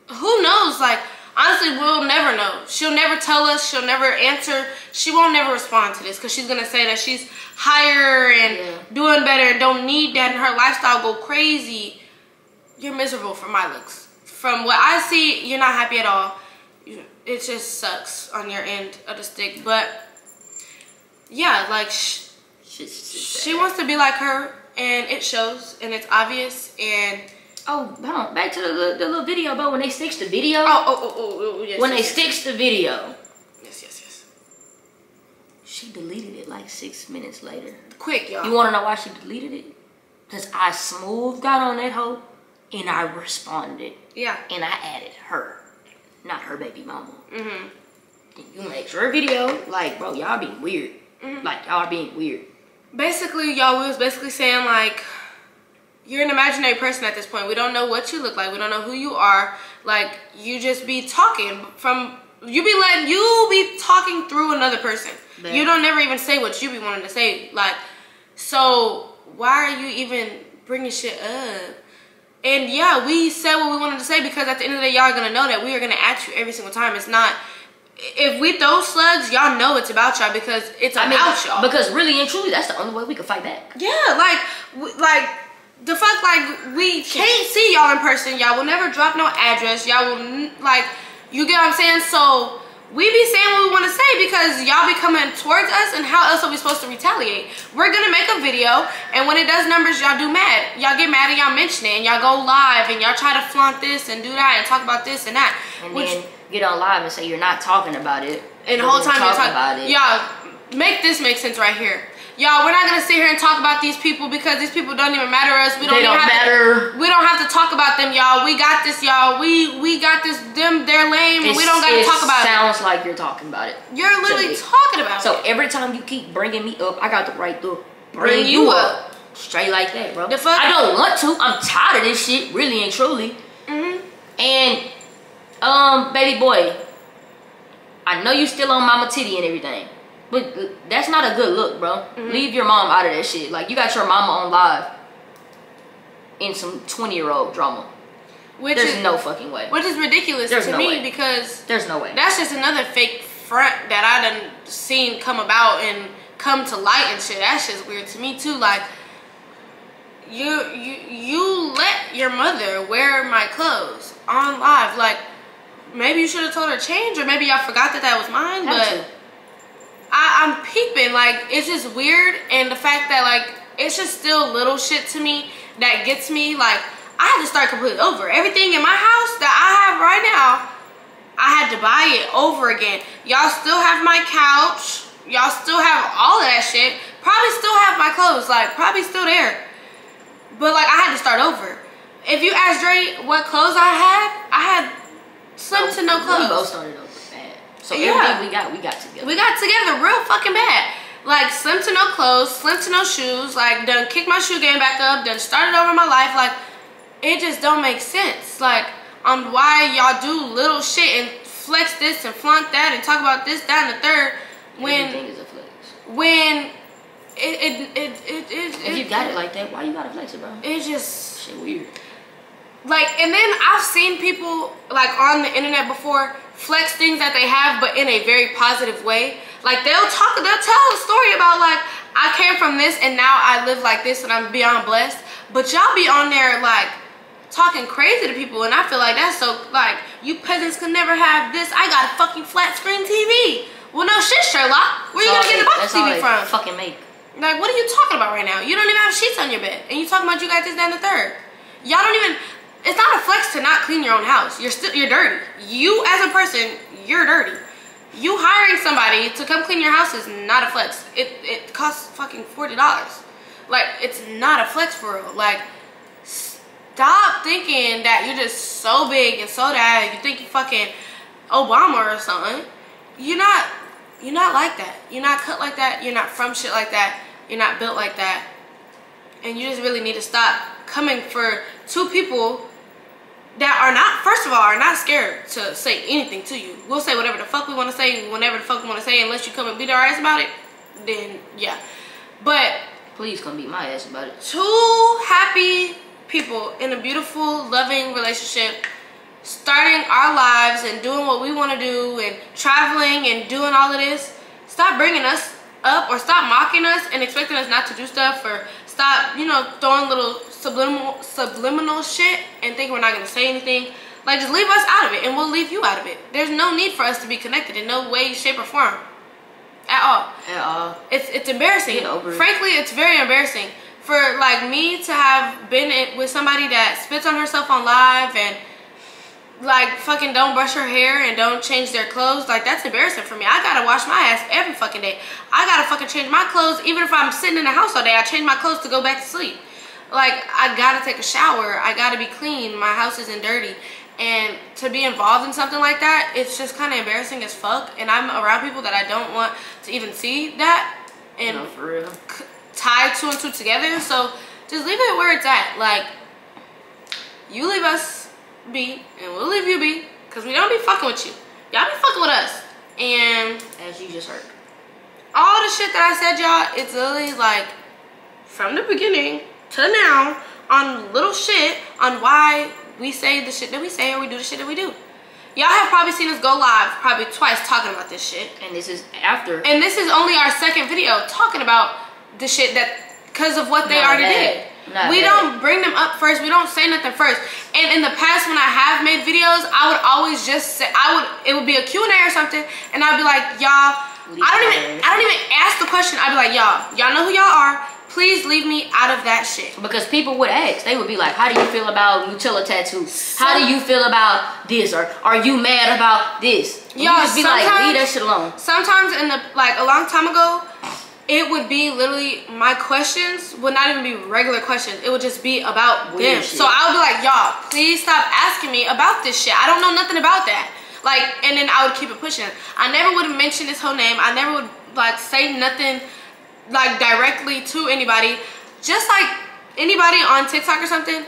Speaker 1: Who knows? Like honestly, we'll never know. She'll never tell us. She'll never answer. She won't never respond to this because she's gonna say that she's higher and
Speaker 2: Yeah.
Speaker 1: doing better and don't need that and her lifestyle go crazy. You're miserable for my looks. From what I see, you're not happy at all. It just sucks on your end of the stick. But yeah, like sh-
Speaker 2: Shit's just
Speaker 1: she wants to be like her, and it shows, and it's obvious. And
Speaker 2: Oh, hold on. Back to the, the, the little video about when they sticks the video.
Speaker 1: oh, oh, oh, oh, oh yes.
Speaker 2: when they
Speaker 1: yes,
Speaker 2: sticks the video,
Speaker 1: yes, yes, yes.
Speaker 2: she deleted it like six minutes later.
Speaker 1: Quick, y'all.
Speaker 2: You wanna know why she deleted it? Cause I smooth got on that hoe and I responded
Speaker 1: yeah.
Speaker 2: and I added her, not her baby mama.
Speaker 1: Mm-hmm.
Speaker 2: You make sure video, like bro, y'all being weird.
Speaker 1: Mm-hmm.
Speaker 2: Like y'all being weird.
Speaker 1: basically y'all we was basically saying like you're an imaginary person at this point. We don't know what you look like. We don't know who you are. Like you just be talking from you be letting you be talking through another person.
Speaker 2: Man.
Speaker 1: you don't never even say what you be wanting to say. Like so why are you even bringing shit up? And yeah we said what we wanted to say because at the end of the day y'all are gonna know that we are gonna at you every single time. It's not if we throw slugs y'all know it's about y'all because it's
Speaker 2: I
Speaker 1: about
Speaker 2: mean,
Speaker 1: y'all.
Speaker 2: because really and truly, that's the only way we can fight back.
Speaker 1: yeah, like, like the fuck, like we can't see y'all in person. Y'all will never drop no address. Y'all will like, you get what I'm saying? So we be saying what we want to say because y'all be coming towards us, and how else are we supposed to retaliate? We're gonna make a video, and when it does numbers, y'all do mad. Y'all get mad and y'all mention it, and y'all go live, and y'all try to flaunt this and do that and talk about this and that.
Speaker 2: And
Speaker 1: which
Speaker 2: then get on live and say you're not talking about it.
Speaker 1: and the whole time you're talking
Speaker 2: about it.
Speaker 1: Y'all, make this make sense right here. Y'all, we're not gonna sit here and talk about these people because these people don't even matter to us. We don't,
Speaker 2: They don't
Speaker 1: have
Speaker 2: matter.
Speaker 1: To, we don't have to talk about them, y'all. We got this, y'all. We we got this. Them, they're lame, and we don't gotta talk about it.
Speaker 2: sounds like you're talking about it.
Speaker 1: You're literally
Speaker 2: So-
Speaker 1: talking about
Speaker 2: So
Speaker 1: it.
Speaker 2: So every time you keep bringing me up, I got the right to
Speaker 1: Bring
Speaker 2: bring,
Speaker 1: you
Speaker 2: you
Speaker 1: up.
Speaker 2: up. Straight like that, bro.
Speaker 1: The fuck?
Speaker 2: I don't want to. I'm tired of this shit, really and truly.
Speaker 1: Mhm.
Speaker 2: And um, baby boy, I know you still on mama titty and everything. But that's not a good look, bro.
Speaker 1: Mm-hmm.
Speaker 2: Leave your mom out of that shit. Like you got your mama on live in some 20 year old drama.
Speaker 1: Which
Speaker 2: There's
Speaker 1: is
Speaker 2: no fucking way.
Speaker 1: which is ridiculous
Speaker 2: There's
Speaker 1: to
Speaker 2: no
Speaker 1: me
Speaker 2: way.
Speaker 1: because
Speaker 2: There's no way.
Speaker 1: that's just another fake front that I done seen come about and come to light and shit. That's just weird to me too. Like, you you you let your mother wear my clothes on live. Like maybe you should have told her change, or maybe y'all forgot that that was mine.
Speaker 2: Had
Speaker 1: but
Speaker 2: to.
Speaker 1: I, I'm peeping. Like it's just weird, and the fact that like it's just still little shit to me that gets me. Like I had to start completely over. Everything in my house that I have right now, I had to buy it over again. Y'all still have my couch. Y'all still have all of that shit. Probably still have my clothes. Like probably still there. But like I had to start over. If you ask Dre what clothes I had, I had slim to no clothes.
Speaker 2: Started over bad. So
Speaker 1: Yeah.
Speaker 2: we got, we got together.
Speaker 1: We got together real fucking bad. Like slim to no clothes, slim to no shoes. Like done kicked my shoe game back up. Done started over my life. Like it just don't make sense. Like on why y'all do little shit and flex this and flaunt that and talk about this, that, and the third. When
Speaker 2: everything is a flex.
Speaker 1: when it it it it it,
Speaker 2: If you got it like that, why you gotta flex it, bro?
Speaker 1: it just
Speaker 2: Shit weird.
Speaker 1: Like and then I've seen people like on the internet before flex things that they have but in a very positive way. Like they'll talk they'll tell a story about like I came from this and now I live like this and I'm beyond blessed. But y'all be on there like talking crazy to people and I feel like that's so like you peasants can never have this. I got a fucking flat screen TV. Well no shit Sherlock. Where you
Speaker 2: That's
Speaker 1: gonna get the box TV from?
Speaker 2: Fucking make.
Speaker 1: Like, what are you talking about right now? You don't even have sheets on your bed, and you talking about you got this, down the third. Y'all don't even. It's not a flex to not clean your own house. You're still you're dirty. You as a person, you're dirty. You hiring somebody to come clean your house is not a flex. It it costs fucking forty dollars. Like it's not a flex for real. Like stop thinking that you're just so big and so that you think you're fucking Obama or something. You're not you're not like that. You're not cut like that. You're not from shit like that. You're not built like that. And you just really need to stop coming for two people that are not, first of all, are not scared to say anything to you. We'll say whatever the fuck we want to say, whenever the fuck we want to say, unless you come and beat our ass about it, then yeah. But
Speaker 2: Please come beat my ass about it.
Speaker 1: two happy people in a beautiful, loving relationship, starting our lives and doing what we want to do and traveling and doing all of this, stop bringing us up or stop mocking us and expecting us not to do stuff or stop, you know, throwing little subliminal subliminal shit and think we're not going to say anything. Like, just leave us out of it and we'll leave you out of it. There's no need for us to be connected in no way, shape, or form. At all
Speaker 2: At all.
Speaker 1: it's it's embarrassing.
Speaker 2: Get over it.
Speaker 1: Frankly, it's very embarrassing for like me to have been in, with somebody that spits on herself on live and like fucking don't brush her hair and don't change their clothes. Like that's embarrassing for me. I gotta wash my ass every fucking day. I gotta fucking change my clothes even if I'm sitting in the house all day. I change my clothes to go back to sleep. Like I gotta take a shower. I gotta be clean. My house isn't dirty. And to be involved in something like that, it's just kind of embarrassing as fuck. And I'm around people that I don't want to even see that. And
Speaker 2: No, for real.
Speaker 1: c- tie two and two together. So just leave it where it's at. Like you leave us be, and we'll leave you be, cause we don't be fucking with you. Y'all be fucking with us, and
Speaker 2: As you just heard.
Speaker 1: all the shit that I said, y'all, it's literally like from the beginning to now on little shit on why we say the shit that we say or we do the shit that we do. Y'all have probably seen us go live probably twice talking about this shit.
Speaker 2: And this is after.
Speaker 1: And this is only our second video talking about the shit that because of what they
Speaker 2: Not
Speaker 1: already
Speaker 2: bad.
Speaker 1: did.
Speaker 2: Not
Speaker 1: we
Speaker 2: bad.
Speaker 1: don't bring them up first. We don't say nothing first. And in the past when I have made videos, I would always just say I would it would be a Q&A or something and I'd be like, "Y'all, I don't even. I don't even ask the question. I'd be like, "Y'all, y'all know who y'all are. Please leave me out of that shit."
Speaker 2: Because people would ask, they would be like, "How do you feel about Nutella tattoos? How do you feel about this? Or are you mad about this?"
Speaker 1: Y'all,
Speaker 2: just be like, "Leave that shit alone."
Speaker 1: sometimes in the like a long time ago it would be literally my questions would not even be regular questions it would just be about
Speaker 2: Weird
Speaker 1: them
Speaker 2: shit.
Speaker 1: so i would be like y'all please stop asking me about this shit i don't know nothing about that like and then i would keep it pushing i never would mention his whole name i never would like say nothing like directly to anybody. Just like anybody on tiktok or something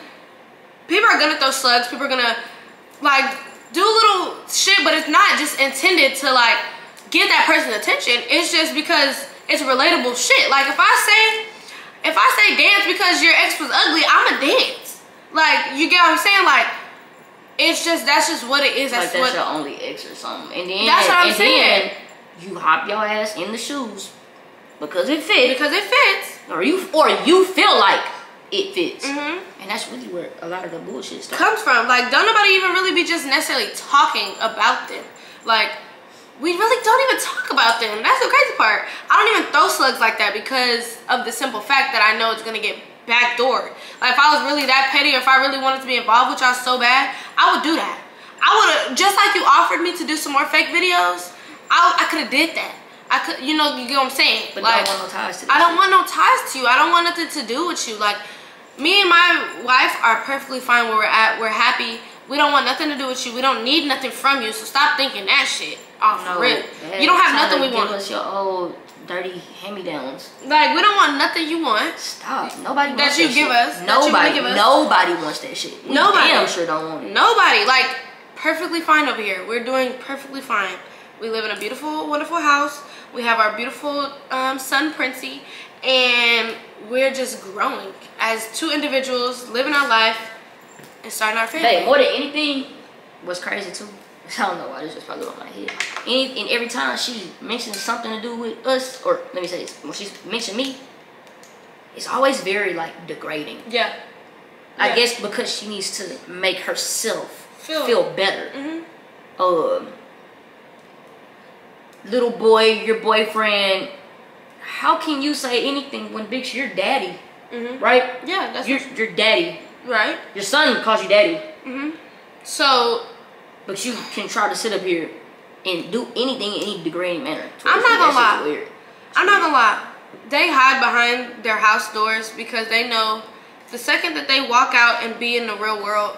Speaker 1: people are gonna throw slugs people are gonna like do a little shit but it's not just intended to like get that person's attention. It's just because it's relatable shit. Like if i say if i say dance because your ex was ugly i'ma dance. Like you get what i'm saying? Like it's just that's just what it is.
Speaker 2: Like
Speaker 1: that's
Speaker 2: that's
Speaker 1: what
Speaker 2: your only ex or something. And then
Speaker 1: That's what I'm
Speaker 2: and
Speaker 1: saying.
Speaker 2: then you hop your ass in the shoes because it fits.
Speaker 1: because it fits
Speaker 2: or you or you feel like it fits.
Speaker 1: Mhm.
Speaker 2: And that's really where a lot of the bullshit starts.
Speaker 1: comes from. Like, don't nobody even really be just necessarily talking about them. Like, we really don't even talk about them. That's the crazy part. I don't even throw slugs like that because of the simple fact that I know it's gonna get backdoored. Like, if I was really that petty, or if I really wanted to be involved with y'all so bad, I would do that. I would have, just like you offered me to do some more fake videos, I, I could have did that. I could, you know, you get what I'm saying?
Speaker 2: But
Speaker 1: like,
Speaker 2: don't want no ties to
Speaker 1: I don't
Speaker 2: shit.
Speaker 1: want no ties to you. I don't want nothing to do with you. Like, me and my wife are perfectly fine where we're at. We're happy. We don't want nothing to do with you. We don't need nothing from you. So stop thinking that shit off
Speaker 2: No,
Speaker 1: rip. You don't have nothing we
Speaker 2: give
Speaker 1: want.
Speaker 2: us your old dirty hand-me-downs.
Speaker 1: Like, we don't want nothing you want.
Speaker 2: Stop. Nobody
Speaker 1: That
Speaker 2: wants
Speaker 1: you
Speaker 2: that
Speaker 1: give
Speaker 2: shit.
Speaker 1: us, that you
Speaker 2: Nobody.
Speaker 1: give us.
Speaker 2: Nobody wants that shit. We
Speaker 1: Nobody.
Speaker 2: Damn sure don't want it.
Speaker 1: Nobody. Like, perfectly fine over here. We're doing perfectly fine. We live in a beautiful, wonderful house. We have our beautiful um, son, Princey. And we're just growing as two individuals, living our life, and starting our family.
Speaker 2: Hey, more than anything, what's crazy too? I don't know why this just probably on my head. Any, and every time she mentions something to do with us, or let me say this, when she's mentioned me, it's always very like degrading.
Speaker 1: Yeah.
Speaker 2: I
Speaker 1: Yeah.
Speaker 2: guess because she needs to make herself
Speaker 1: Feel-
Speaker 2: feel, better.
Speaker 1: Mhm.
Speaker 2: Um, little boy, your boyfriend. How can you say anything when bitch, your daddy,
Speaker 1: Mhm.
Speaker 2: right?
Speaker 1: Yeah, that's
Speaker 2: Your your daddy.
Speaker 1: right.
Speaker 2: Your son calls you daddy,
Speaker 1: hmm So
Speaker 2: but you can try to sit up here and do anything in any degrading manner.
Speaker 1: I'm not gonna lie.
Speaker 2: Weird.
Speaker 1: I'm not gonna lie. They hide behind their house doors because they know the second that they walk out and be in the real world,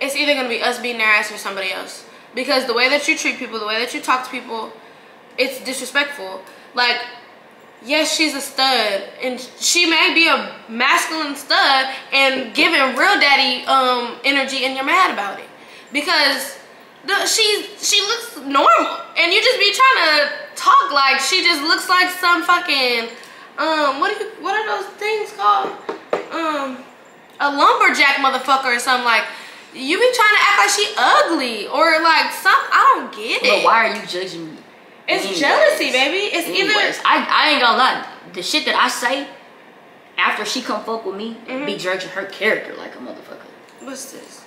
Speaker 1: it's either gonna be us beating their ass or somebody else. Because the way that you treat people, the way that you talk to people, it's disrespectful. Like, yes, she's a stud, and she may be a masculine stud and giving real daddy um energy, and you're mad about it because the, she she looks normal, and you just be trying to talk like she just looks like some fucking um what you what are those things called um a lumberjack motherfucker or something like. You be trying to act like she ugly or like some. I don't get it.
Speaker 2: But why are you judging me?
Speaker 1: It's
Speaker 2: Anyways.
Speaker 1: jealousy, baby. It's
Speaker 2: Anyways,
Speaker 1: either
Speaker 2: I, I ain't gonna lie. The shit that I say after she come fuck with me,
Speaker 1: Mm-hmm.
Speaker 2: be judging her character like a motherfucker.
Speaker 1: what's this?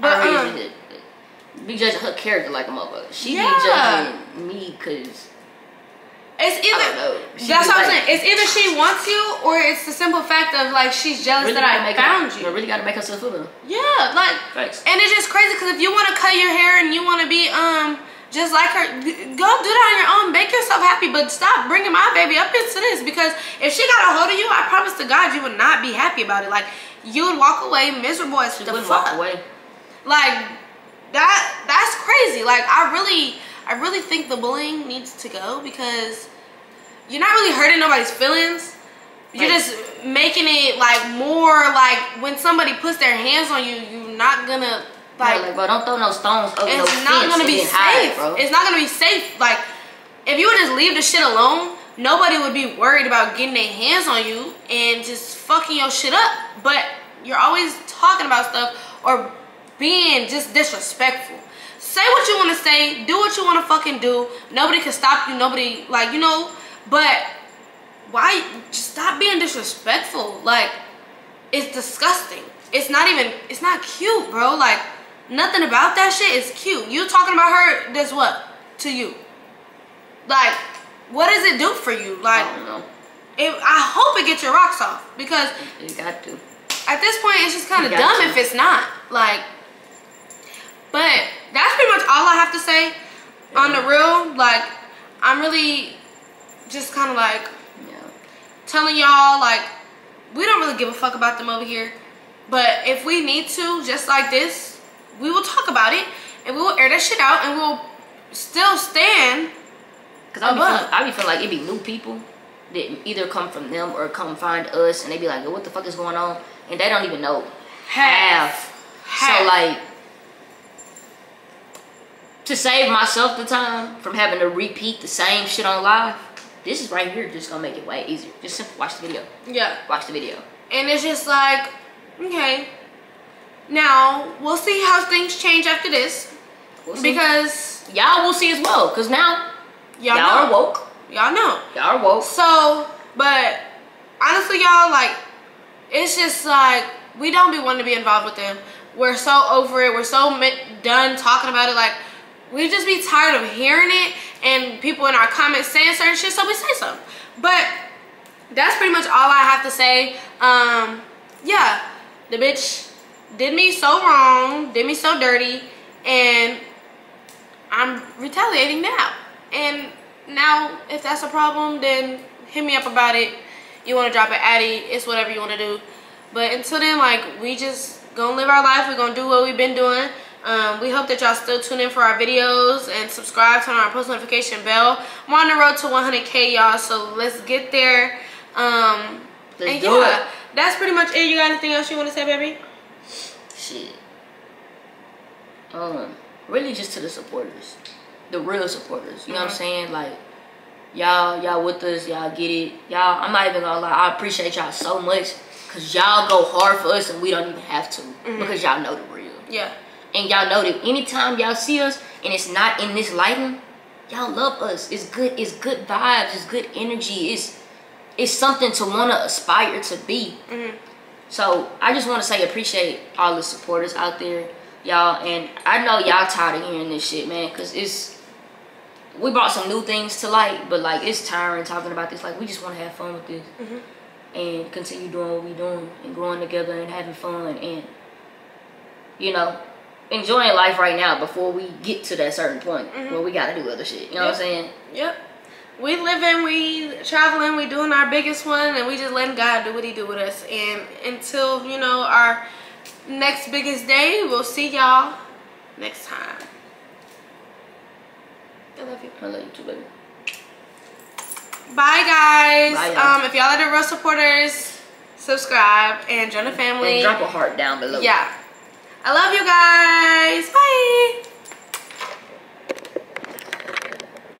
Speaker 2: But
Speaker 1: But um,
Speaker 2: be judging her character like a motherfucker. She
Speaker 1: Yeah.
Speaker 2: be judging me because
Speaker 1: it's
Speaker 2: I
Speaker 1: either. That's what I'm
Speaker 2: like-
Speaker 1: saying. It's either she wants you or it's the simple fact of like she's jealous
Speaker 2: really
Speaker 1: that I
Speaker 2: make
Speaker 1: found
Speaker 2: her,
Speaker 1: you.
Speaker 2: really gotta make herself feel.
Speaker 1: Yeah, like
Speaker 2: Thanks.
Speaker 1: and it's just crazy because if you want to cut your hair and you want to be um just like her, go do that on your own. Make yourself happy, but stop bringing my baby up into this because if she got a hold of you, I promise to God you would not be happy about it. Like you would walk away miserable as
Speaker 2: She
Speaker 1: the fuck.
Speaker 2: walk away.
Speaker 1: like that that's crazy like i really i really think the bullying needs to go because you're not really hurting nobody's feelings. You're just making it like more like when somebody puts their hands on you you're not gonna
Speaker 2: Like,
Speaker 1: like,
Speaker 2: like, bro, don't throw no stones over no
Speaker 1: it's not
Speaker 2: fence
Speaker 1: gonna be
Speaker 2: hide,
Speaker 1: safe.
Speaker 2: bro.
Speaker 1: it's not gonna be safe. Like if you would just leave the shit alone nobody would be worried about getting their hands on you and just fucking your shit up. But you're always talking about stuff or being just disrespectful say what you want to say do what you want to fucking do nobody can stop you nobody like you know but why just stop being disrespectful like it's disgusting it's not even it's not cute bro like nothing about that shit is cute you talking about her does what to you like what does it do for you like
Speaker 2: I don't know.
Speaker 1: it, i hope it gets your rocks off because
Speaker 2: You got to.
Speaker 1: at this point it's just kind of dumb
Speaker 2: to.
Speaker 1: if it's not like but that's pretty much all i have to say on the real like i'm really just kind of like
Speaker 2: Yeah.
Speaker 1: telling y'all like we don't really give a fuck about them over here but if we need to just like this we will talk about it and we will air that shit out and we'll still stand
Speaker 2: Cause I be feeling, I be feeling like it'd be new people that either come from them or come find us, and they'd be like, "Yo, "What the fuck is going on?" And they don't even know half.
Speaker 1: Half.
Speaker 2: So like, to save myself the time from having to repeat the same shit on live, this is right here just gonna make it way easier. Just simply watch the video.
Speaker 1: yeah
Speaker 2: Watch the video.
Speaker 1: and it's just like okay now we'll see how things change after this
Speaker 2: We'll
Speaker 1: because
Speaker 2: y'all will see as well. Cause now
Speaker 1: y'all,
Speaker 2: y'all, are woke.
Speaker 1: y'all know
Speaker 2: Y'all are woke.
Speaker 1: so but honestly y'all like it's just like we don't be wanting to be involved with them. We're so over it. We're so done talking about it. Like we just be tired of hearing it and people in our comments saying certain shit, so we say something. But that's pretty much all I have to say. Um, yeah, the bitch did me so wrong, did me so dirty, and I'm retaliating now. And now, if that's a problem, then hit me up about it. You want to drop an addy, it's whatever you want to do. But until then, like, we just gonna live our life. We're gonna do what we've been doing. Um, we hope that y'all still tune in for our videos and subscribe, turn on our post notification bell. I'm on the road to 100K, y'all, so let's get there. Um, let's and yeah, it. that's pretty much it. You got anything else you want to say, baby?
Speaker 2: Shit. Um, really just to the supporters. The real supporters. You know mm -hmm. what I'm mm-hmm. saying? Like, y'all, y'all with us, y'all get it. Y'all, I'm not even gonna lie, I appreciate y'all so much. Cause y'all go hard for us and we don't even have to. Mm -hmm. Because y'all know the real.
Speaker 1: Yeah.
Speaker 2: And y'all know that anytime y'all see us and it's not in this lighting, y'all love us. It's good, it's good vibes, it's good energy. It's it's something to want to aspire to be. Mm-hmm. So I just want to say appreciate all the supporters out there, y'all. And I know y'all tired of hearing this shit, man, because it's we brought some new things to light, but like it's tiring talking about this. Like we just want to have fun with this mm-hmm. and continue doing what we doing and growing together and having fun and you know enjoying life right now before we get to that certain point mm-hmm. where we gotta do other shit. You know yep. what I'm saying?
Speaker 1: Yep. We living, we traveling, we doing our biggest one, and we just letting God do what He do with us. And until you know our next biggest day, we'll see y'all next time. I love you.
Speaker 2: I love you too, baby.
Speaker 1: Bye, guys. Bye, um, if y'all are the real supporters, subscribe and join the family.
Speaker 2: And drop a heart down below.
Speaker 1: Yeah. I love you guys. Bye.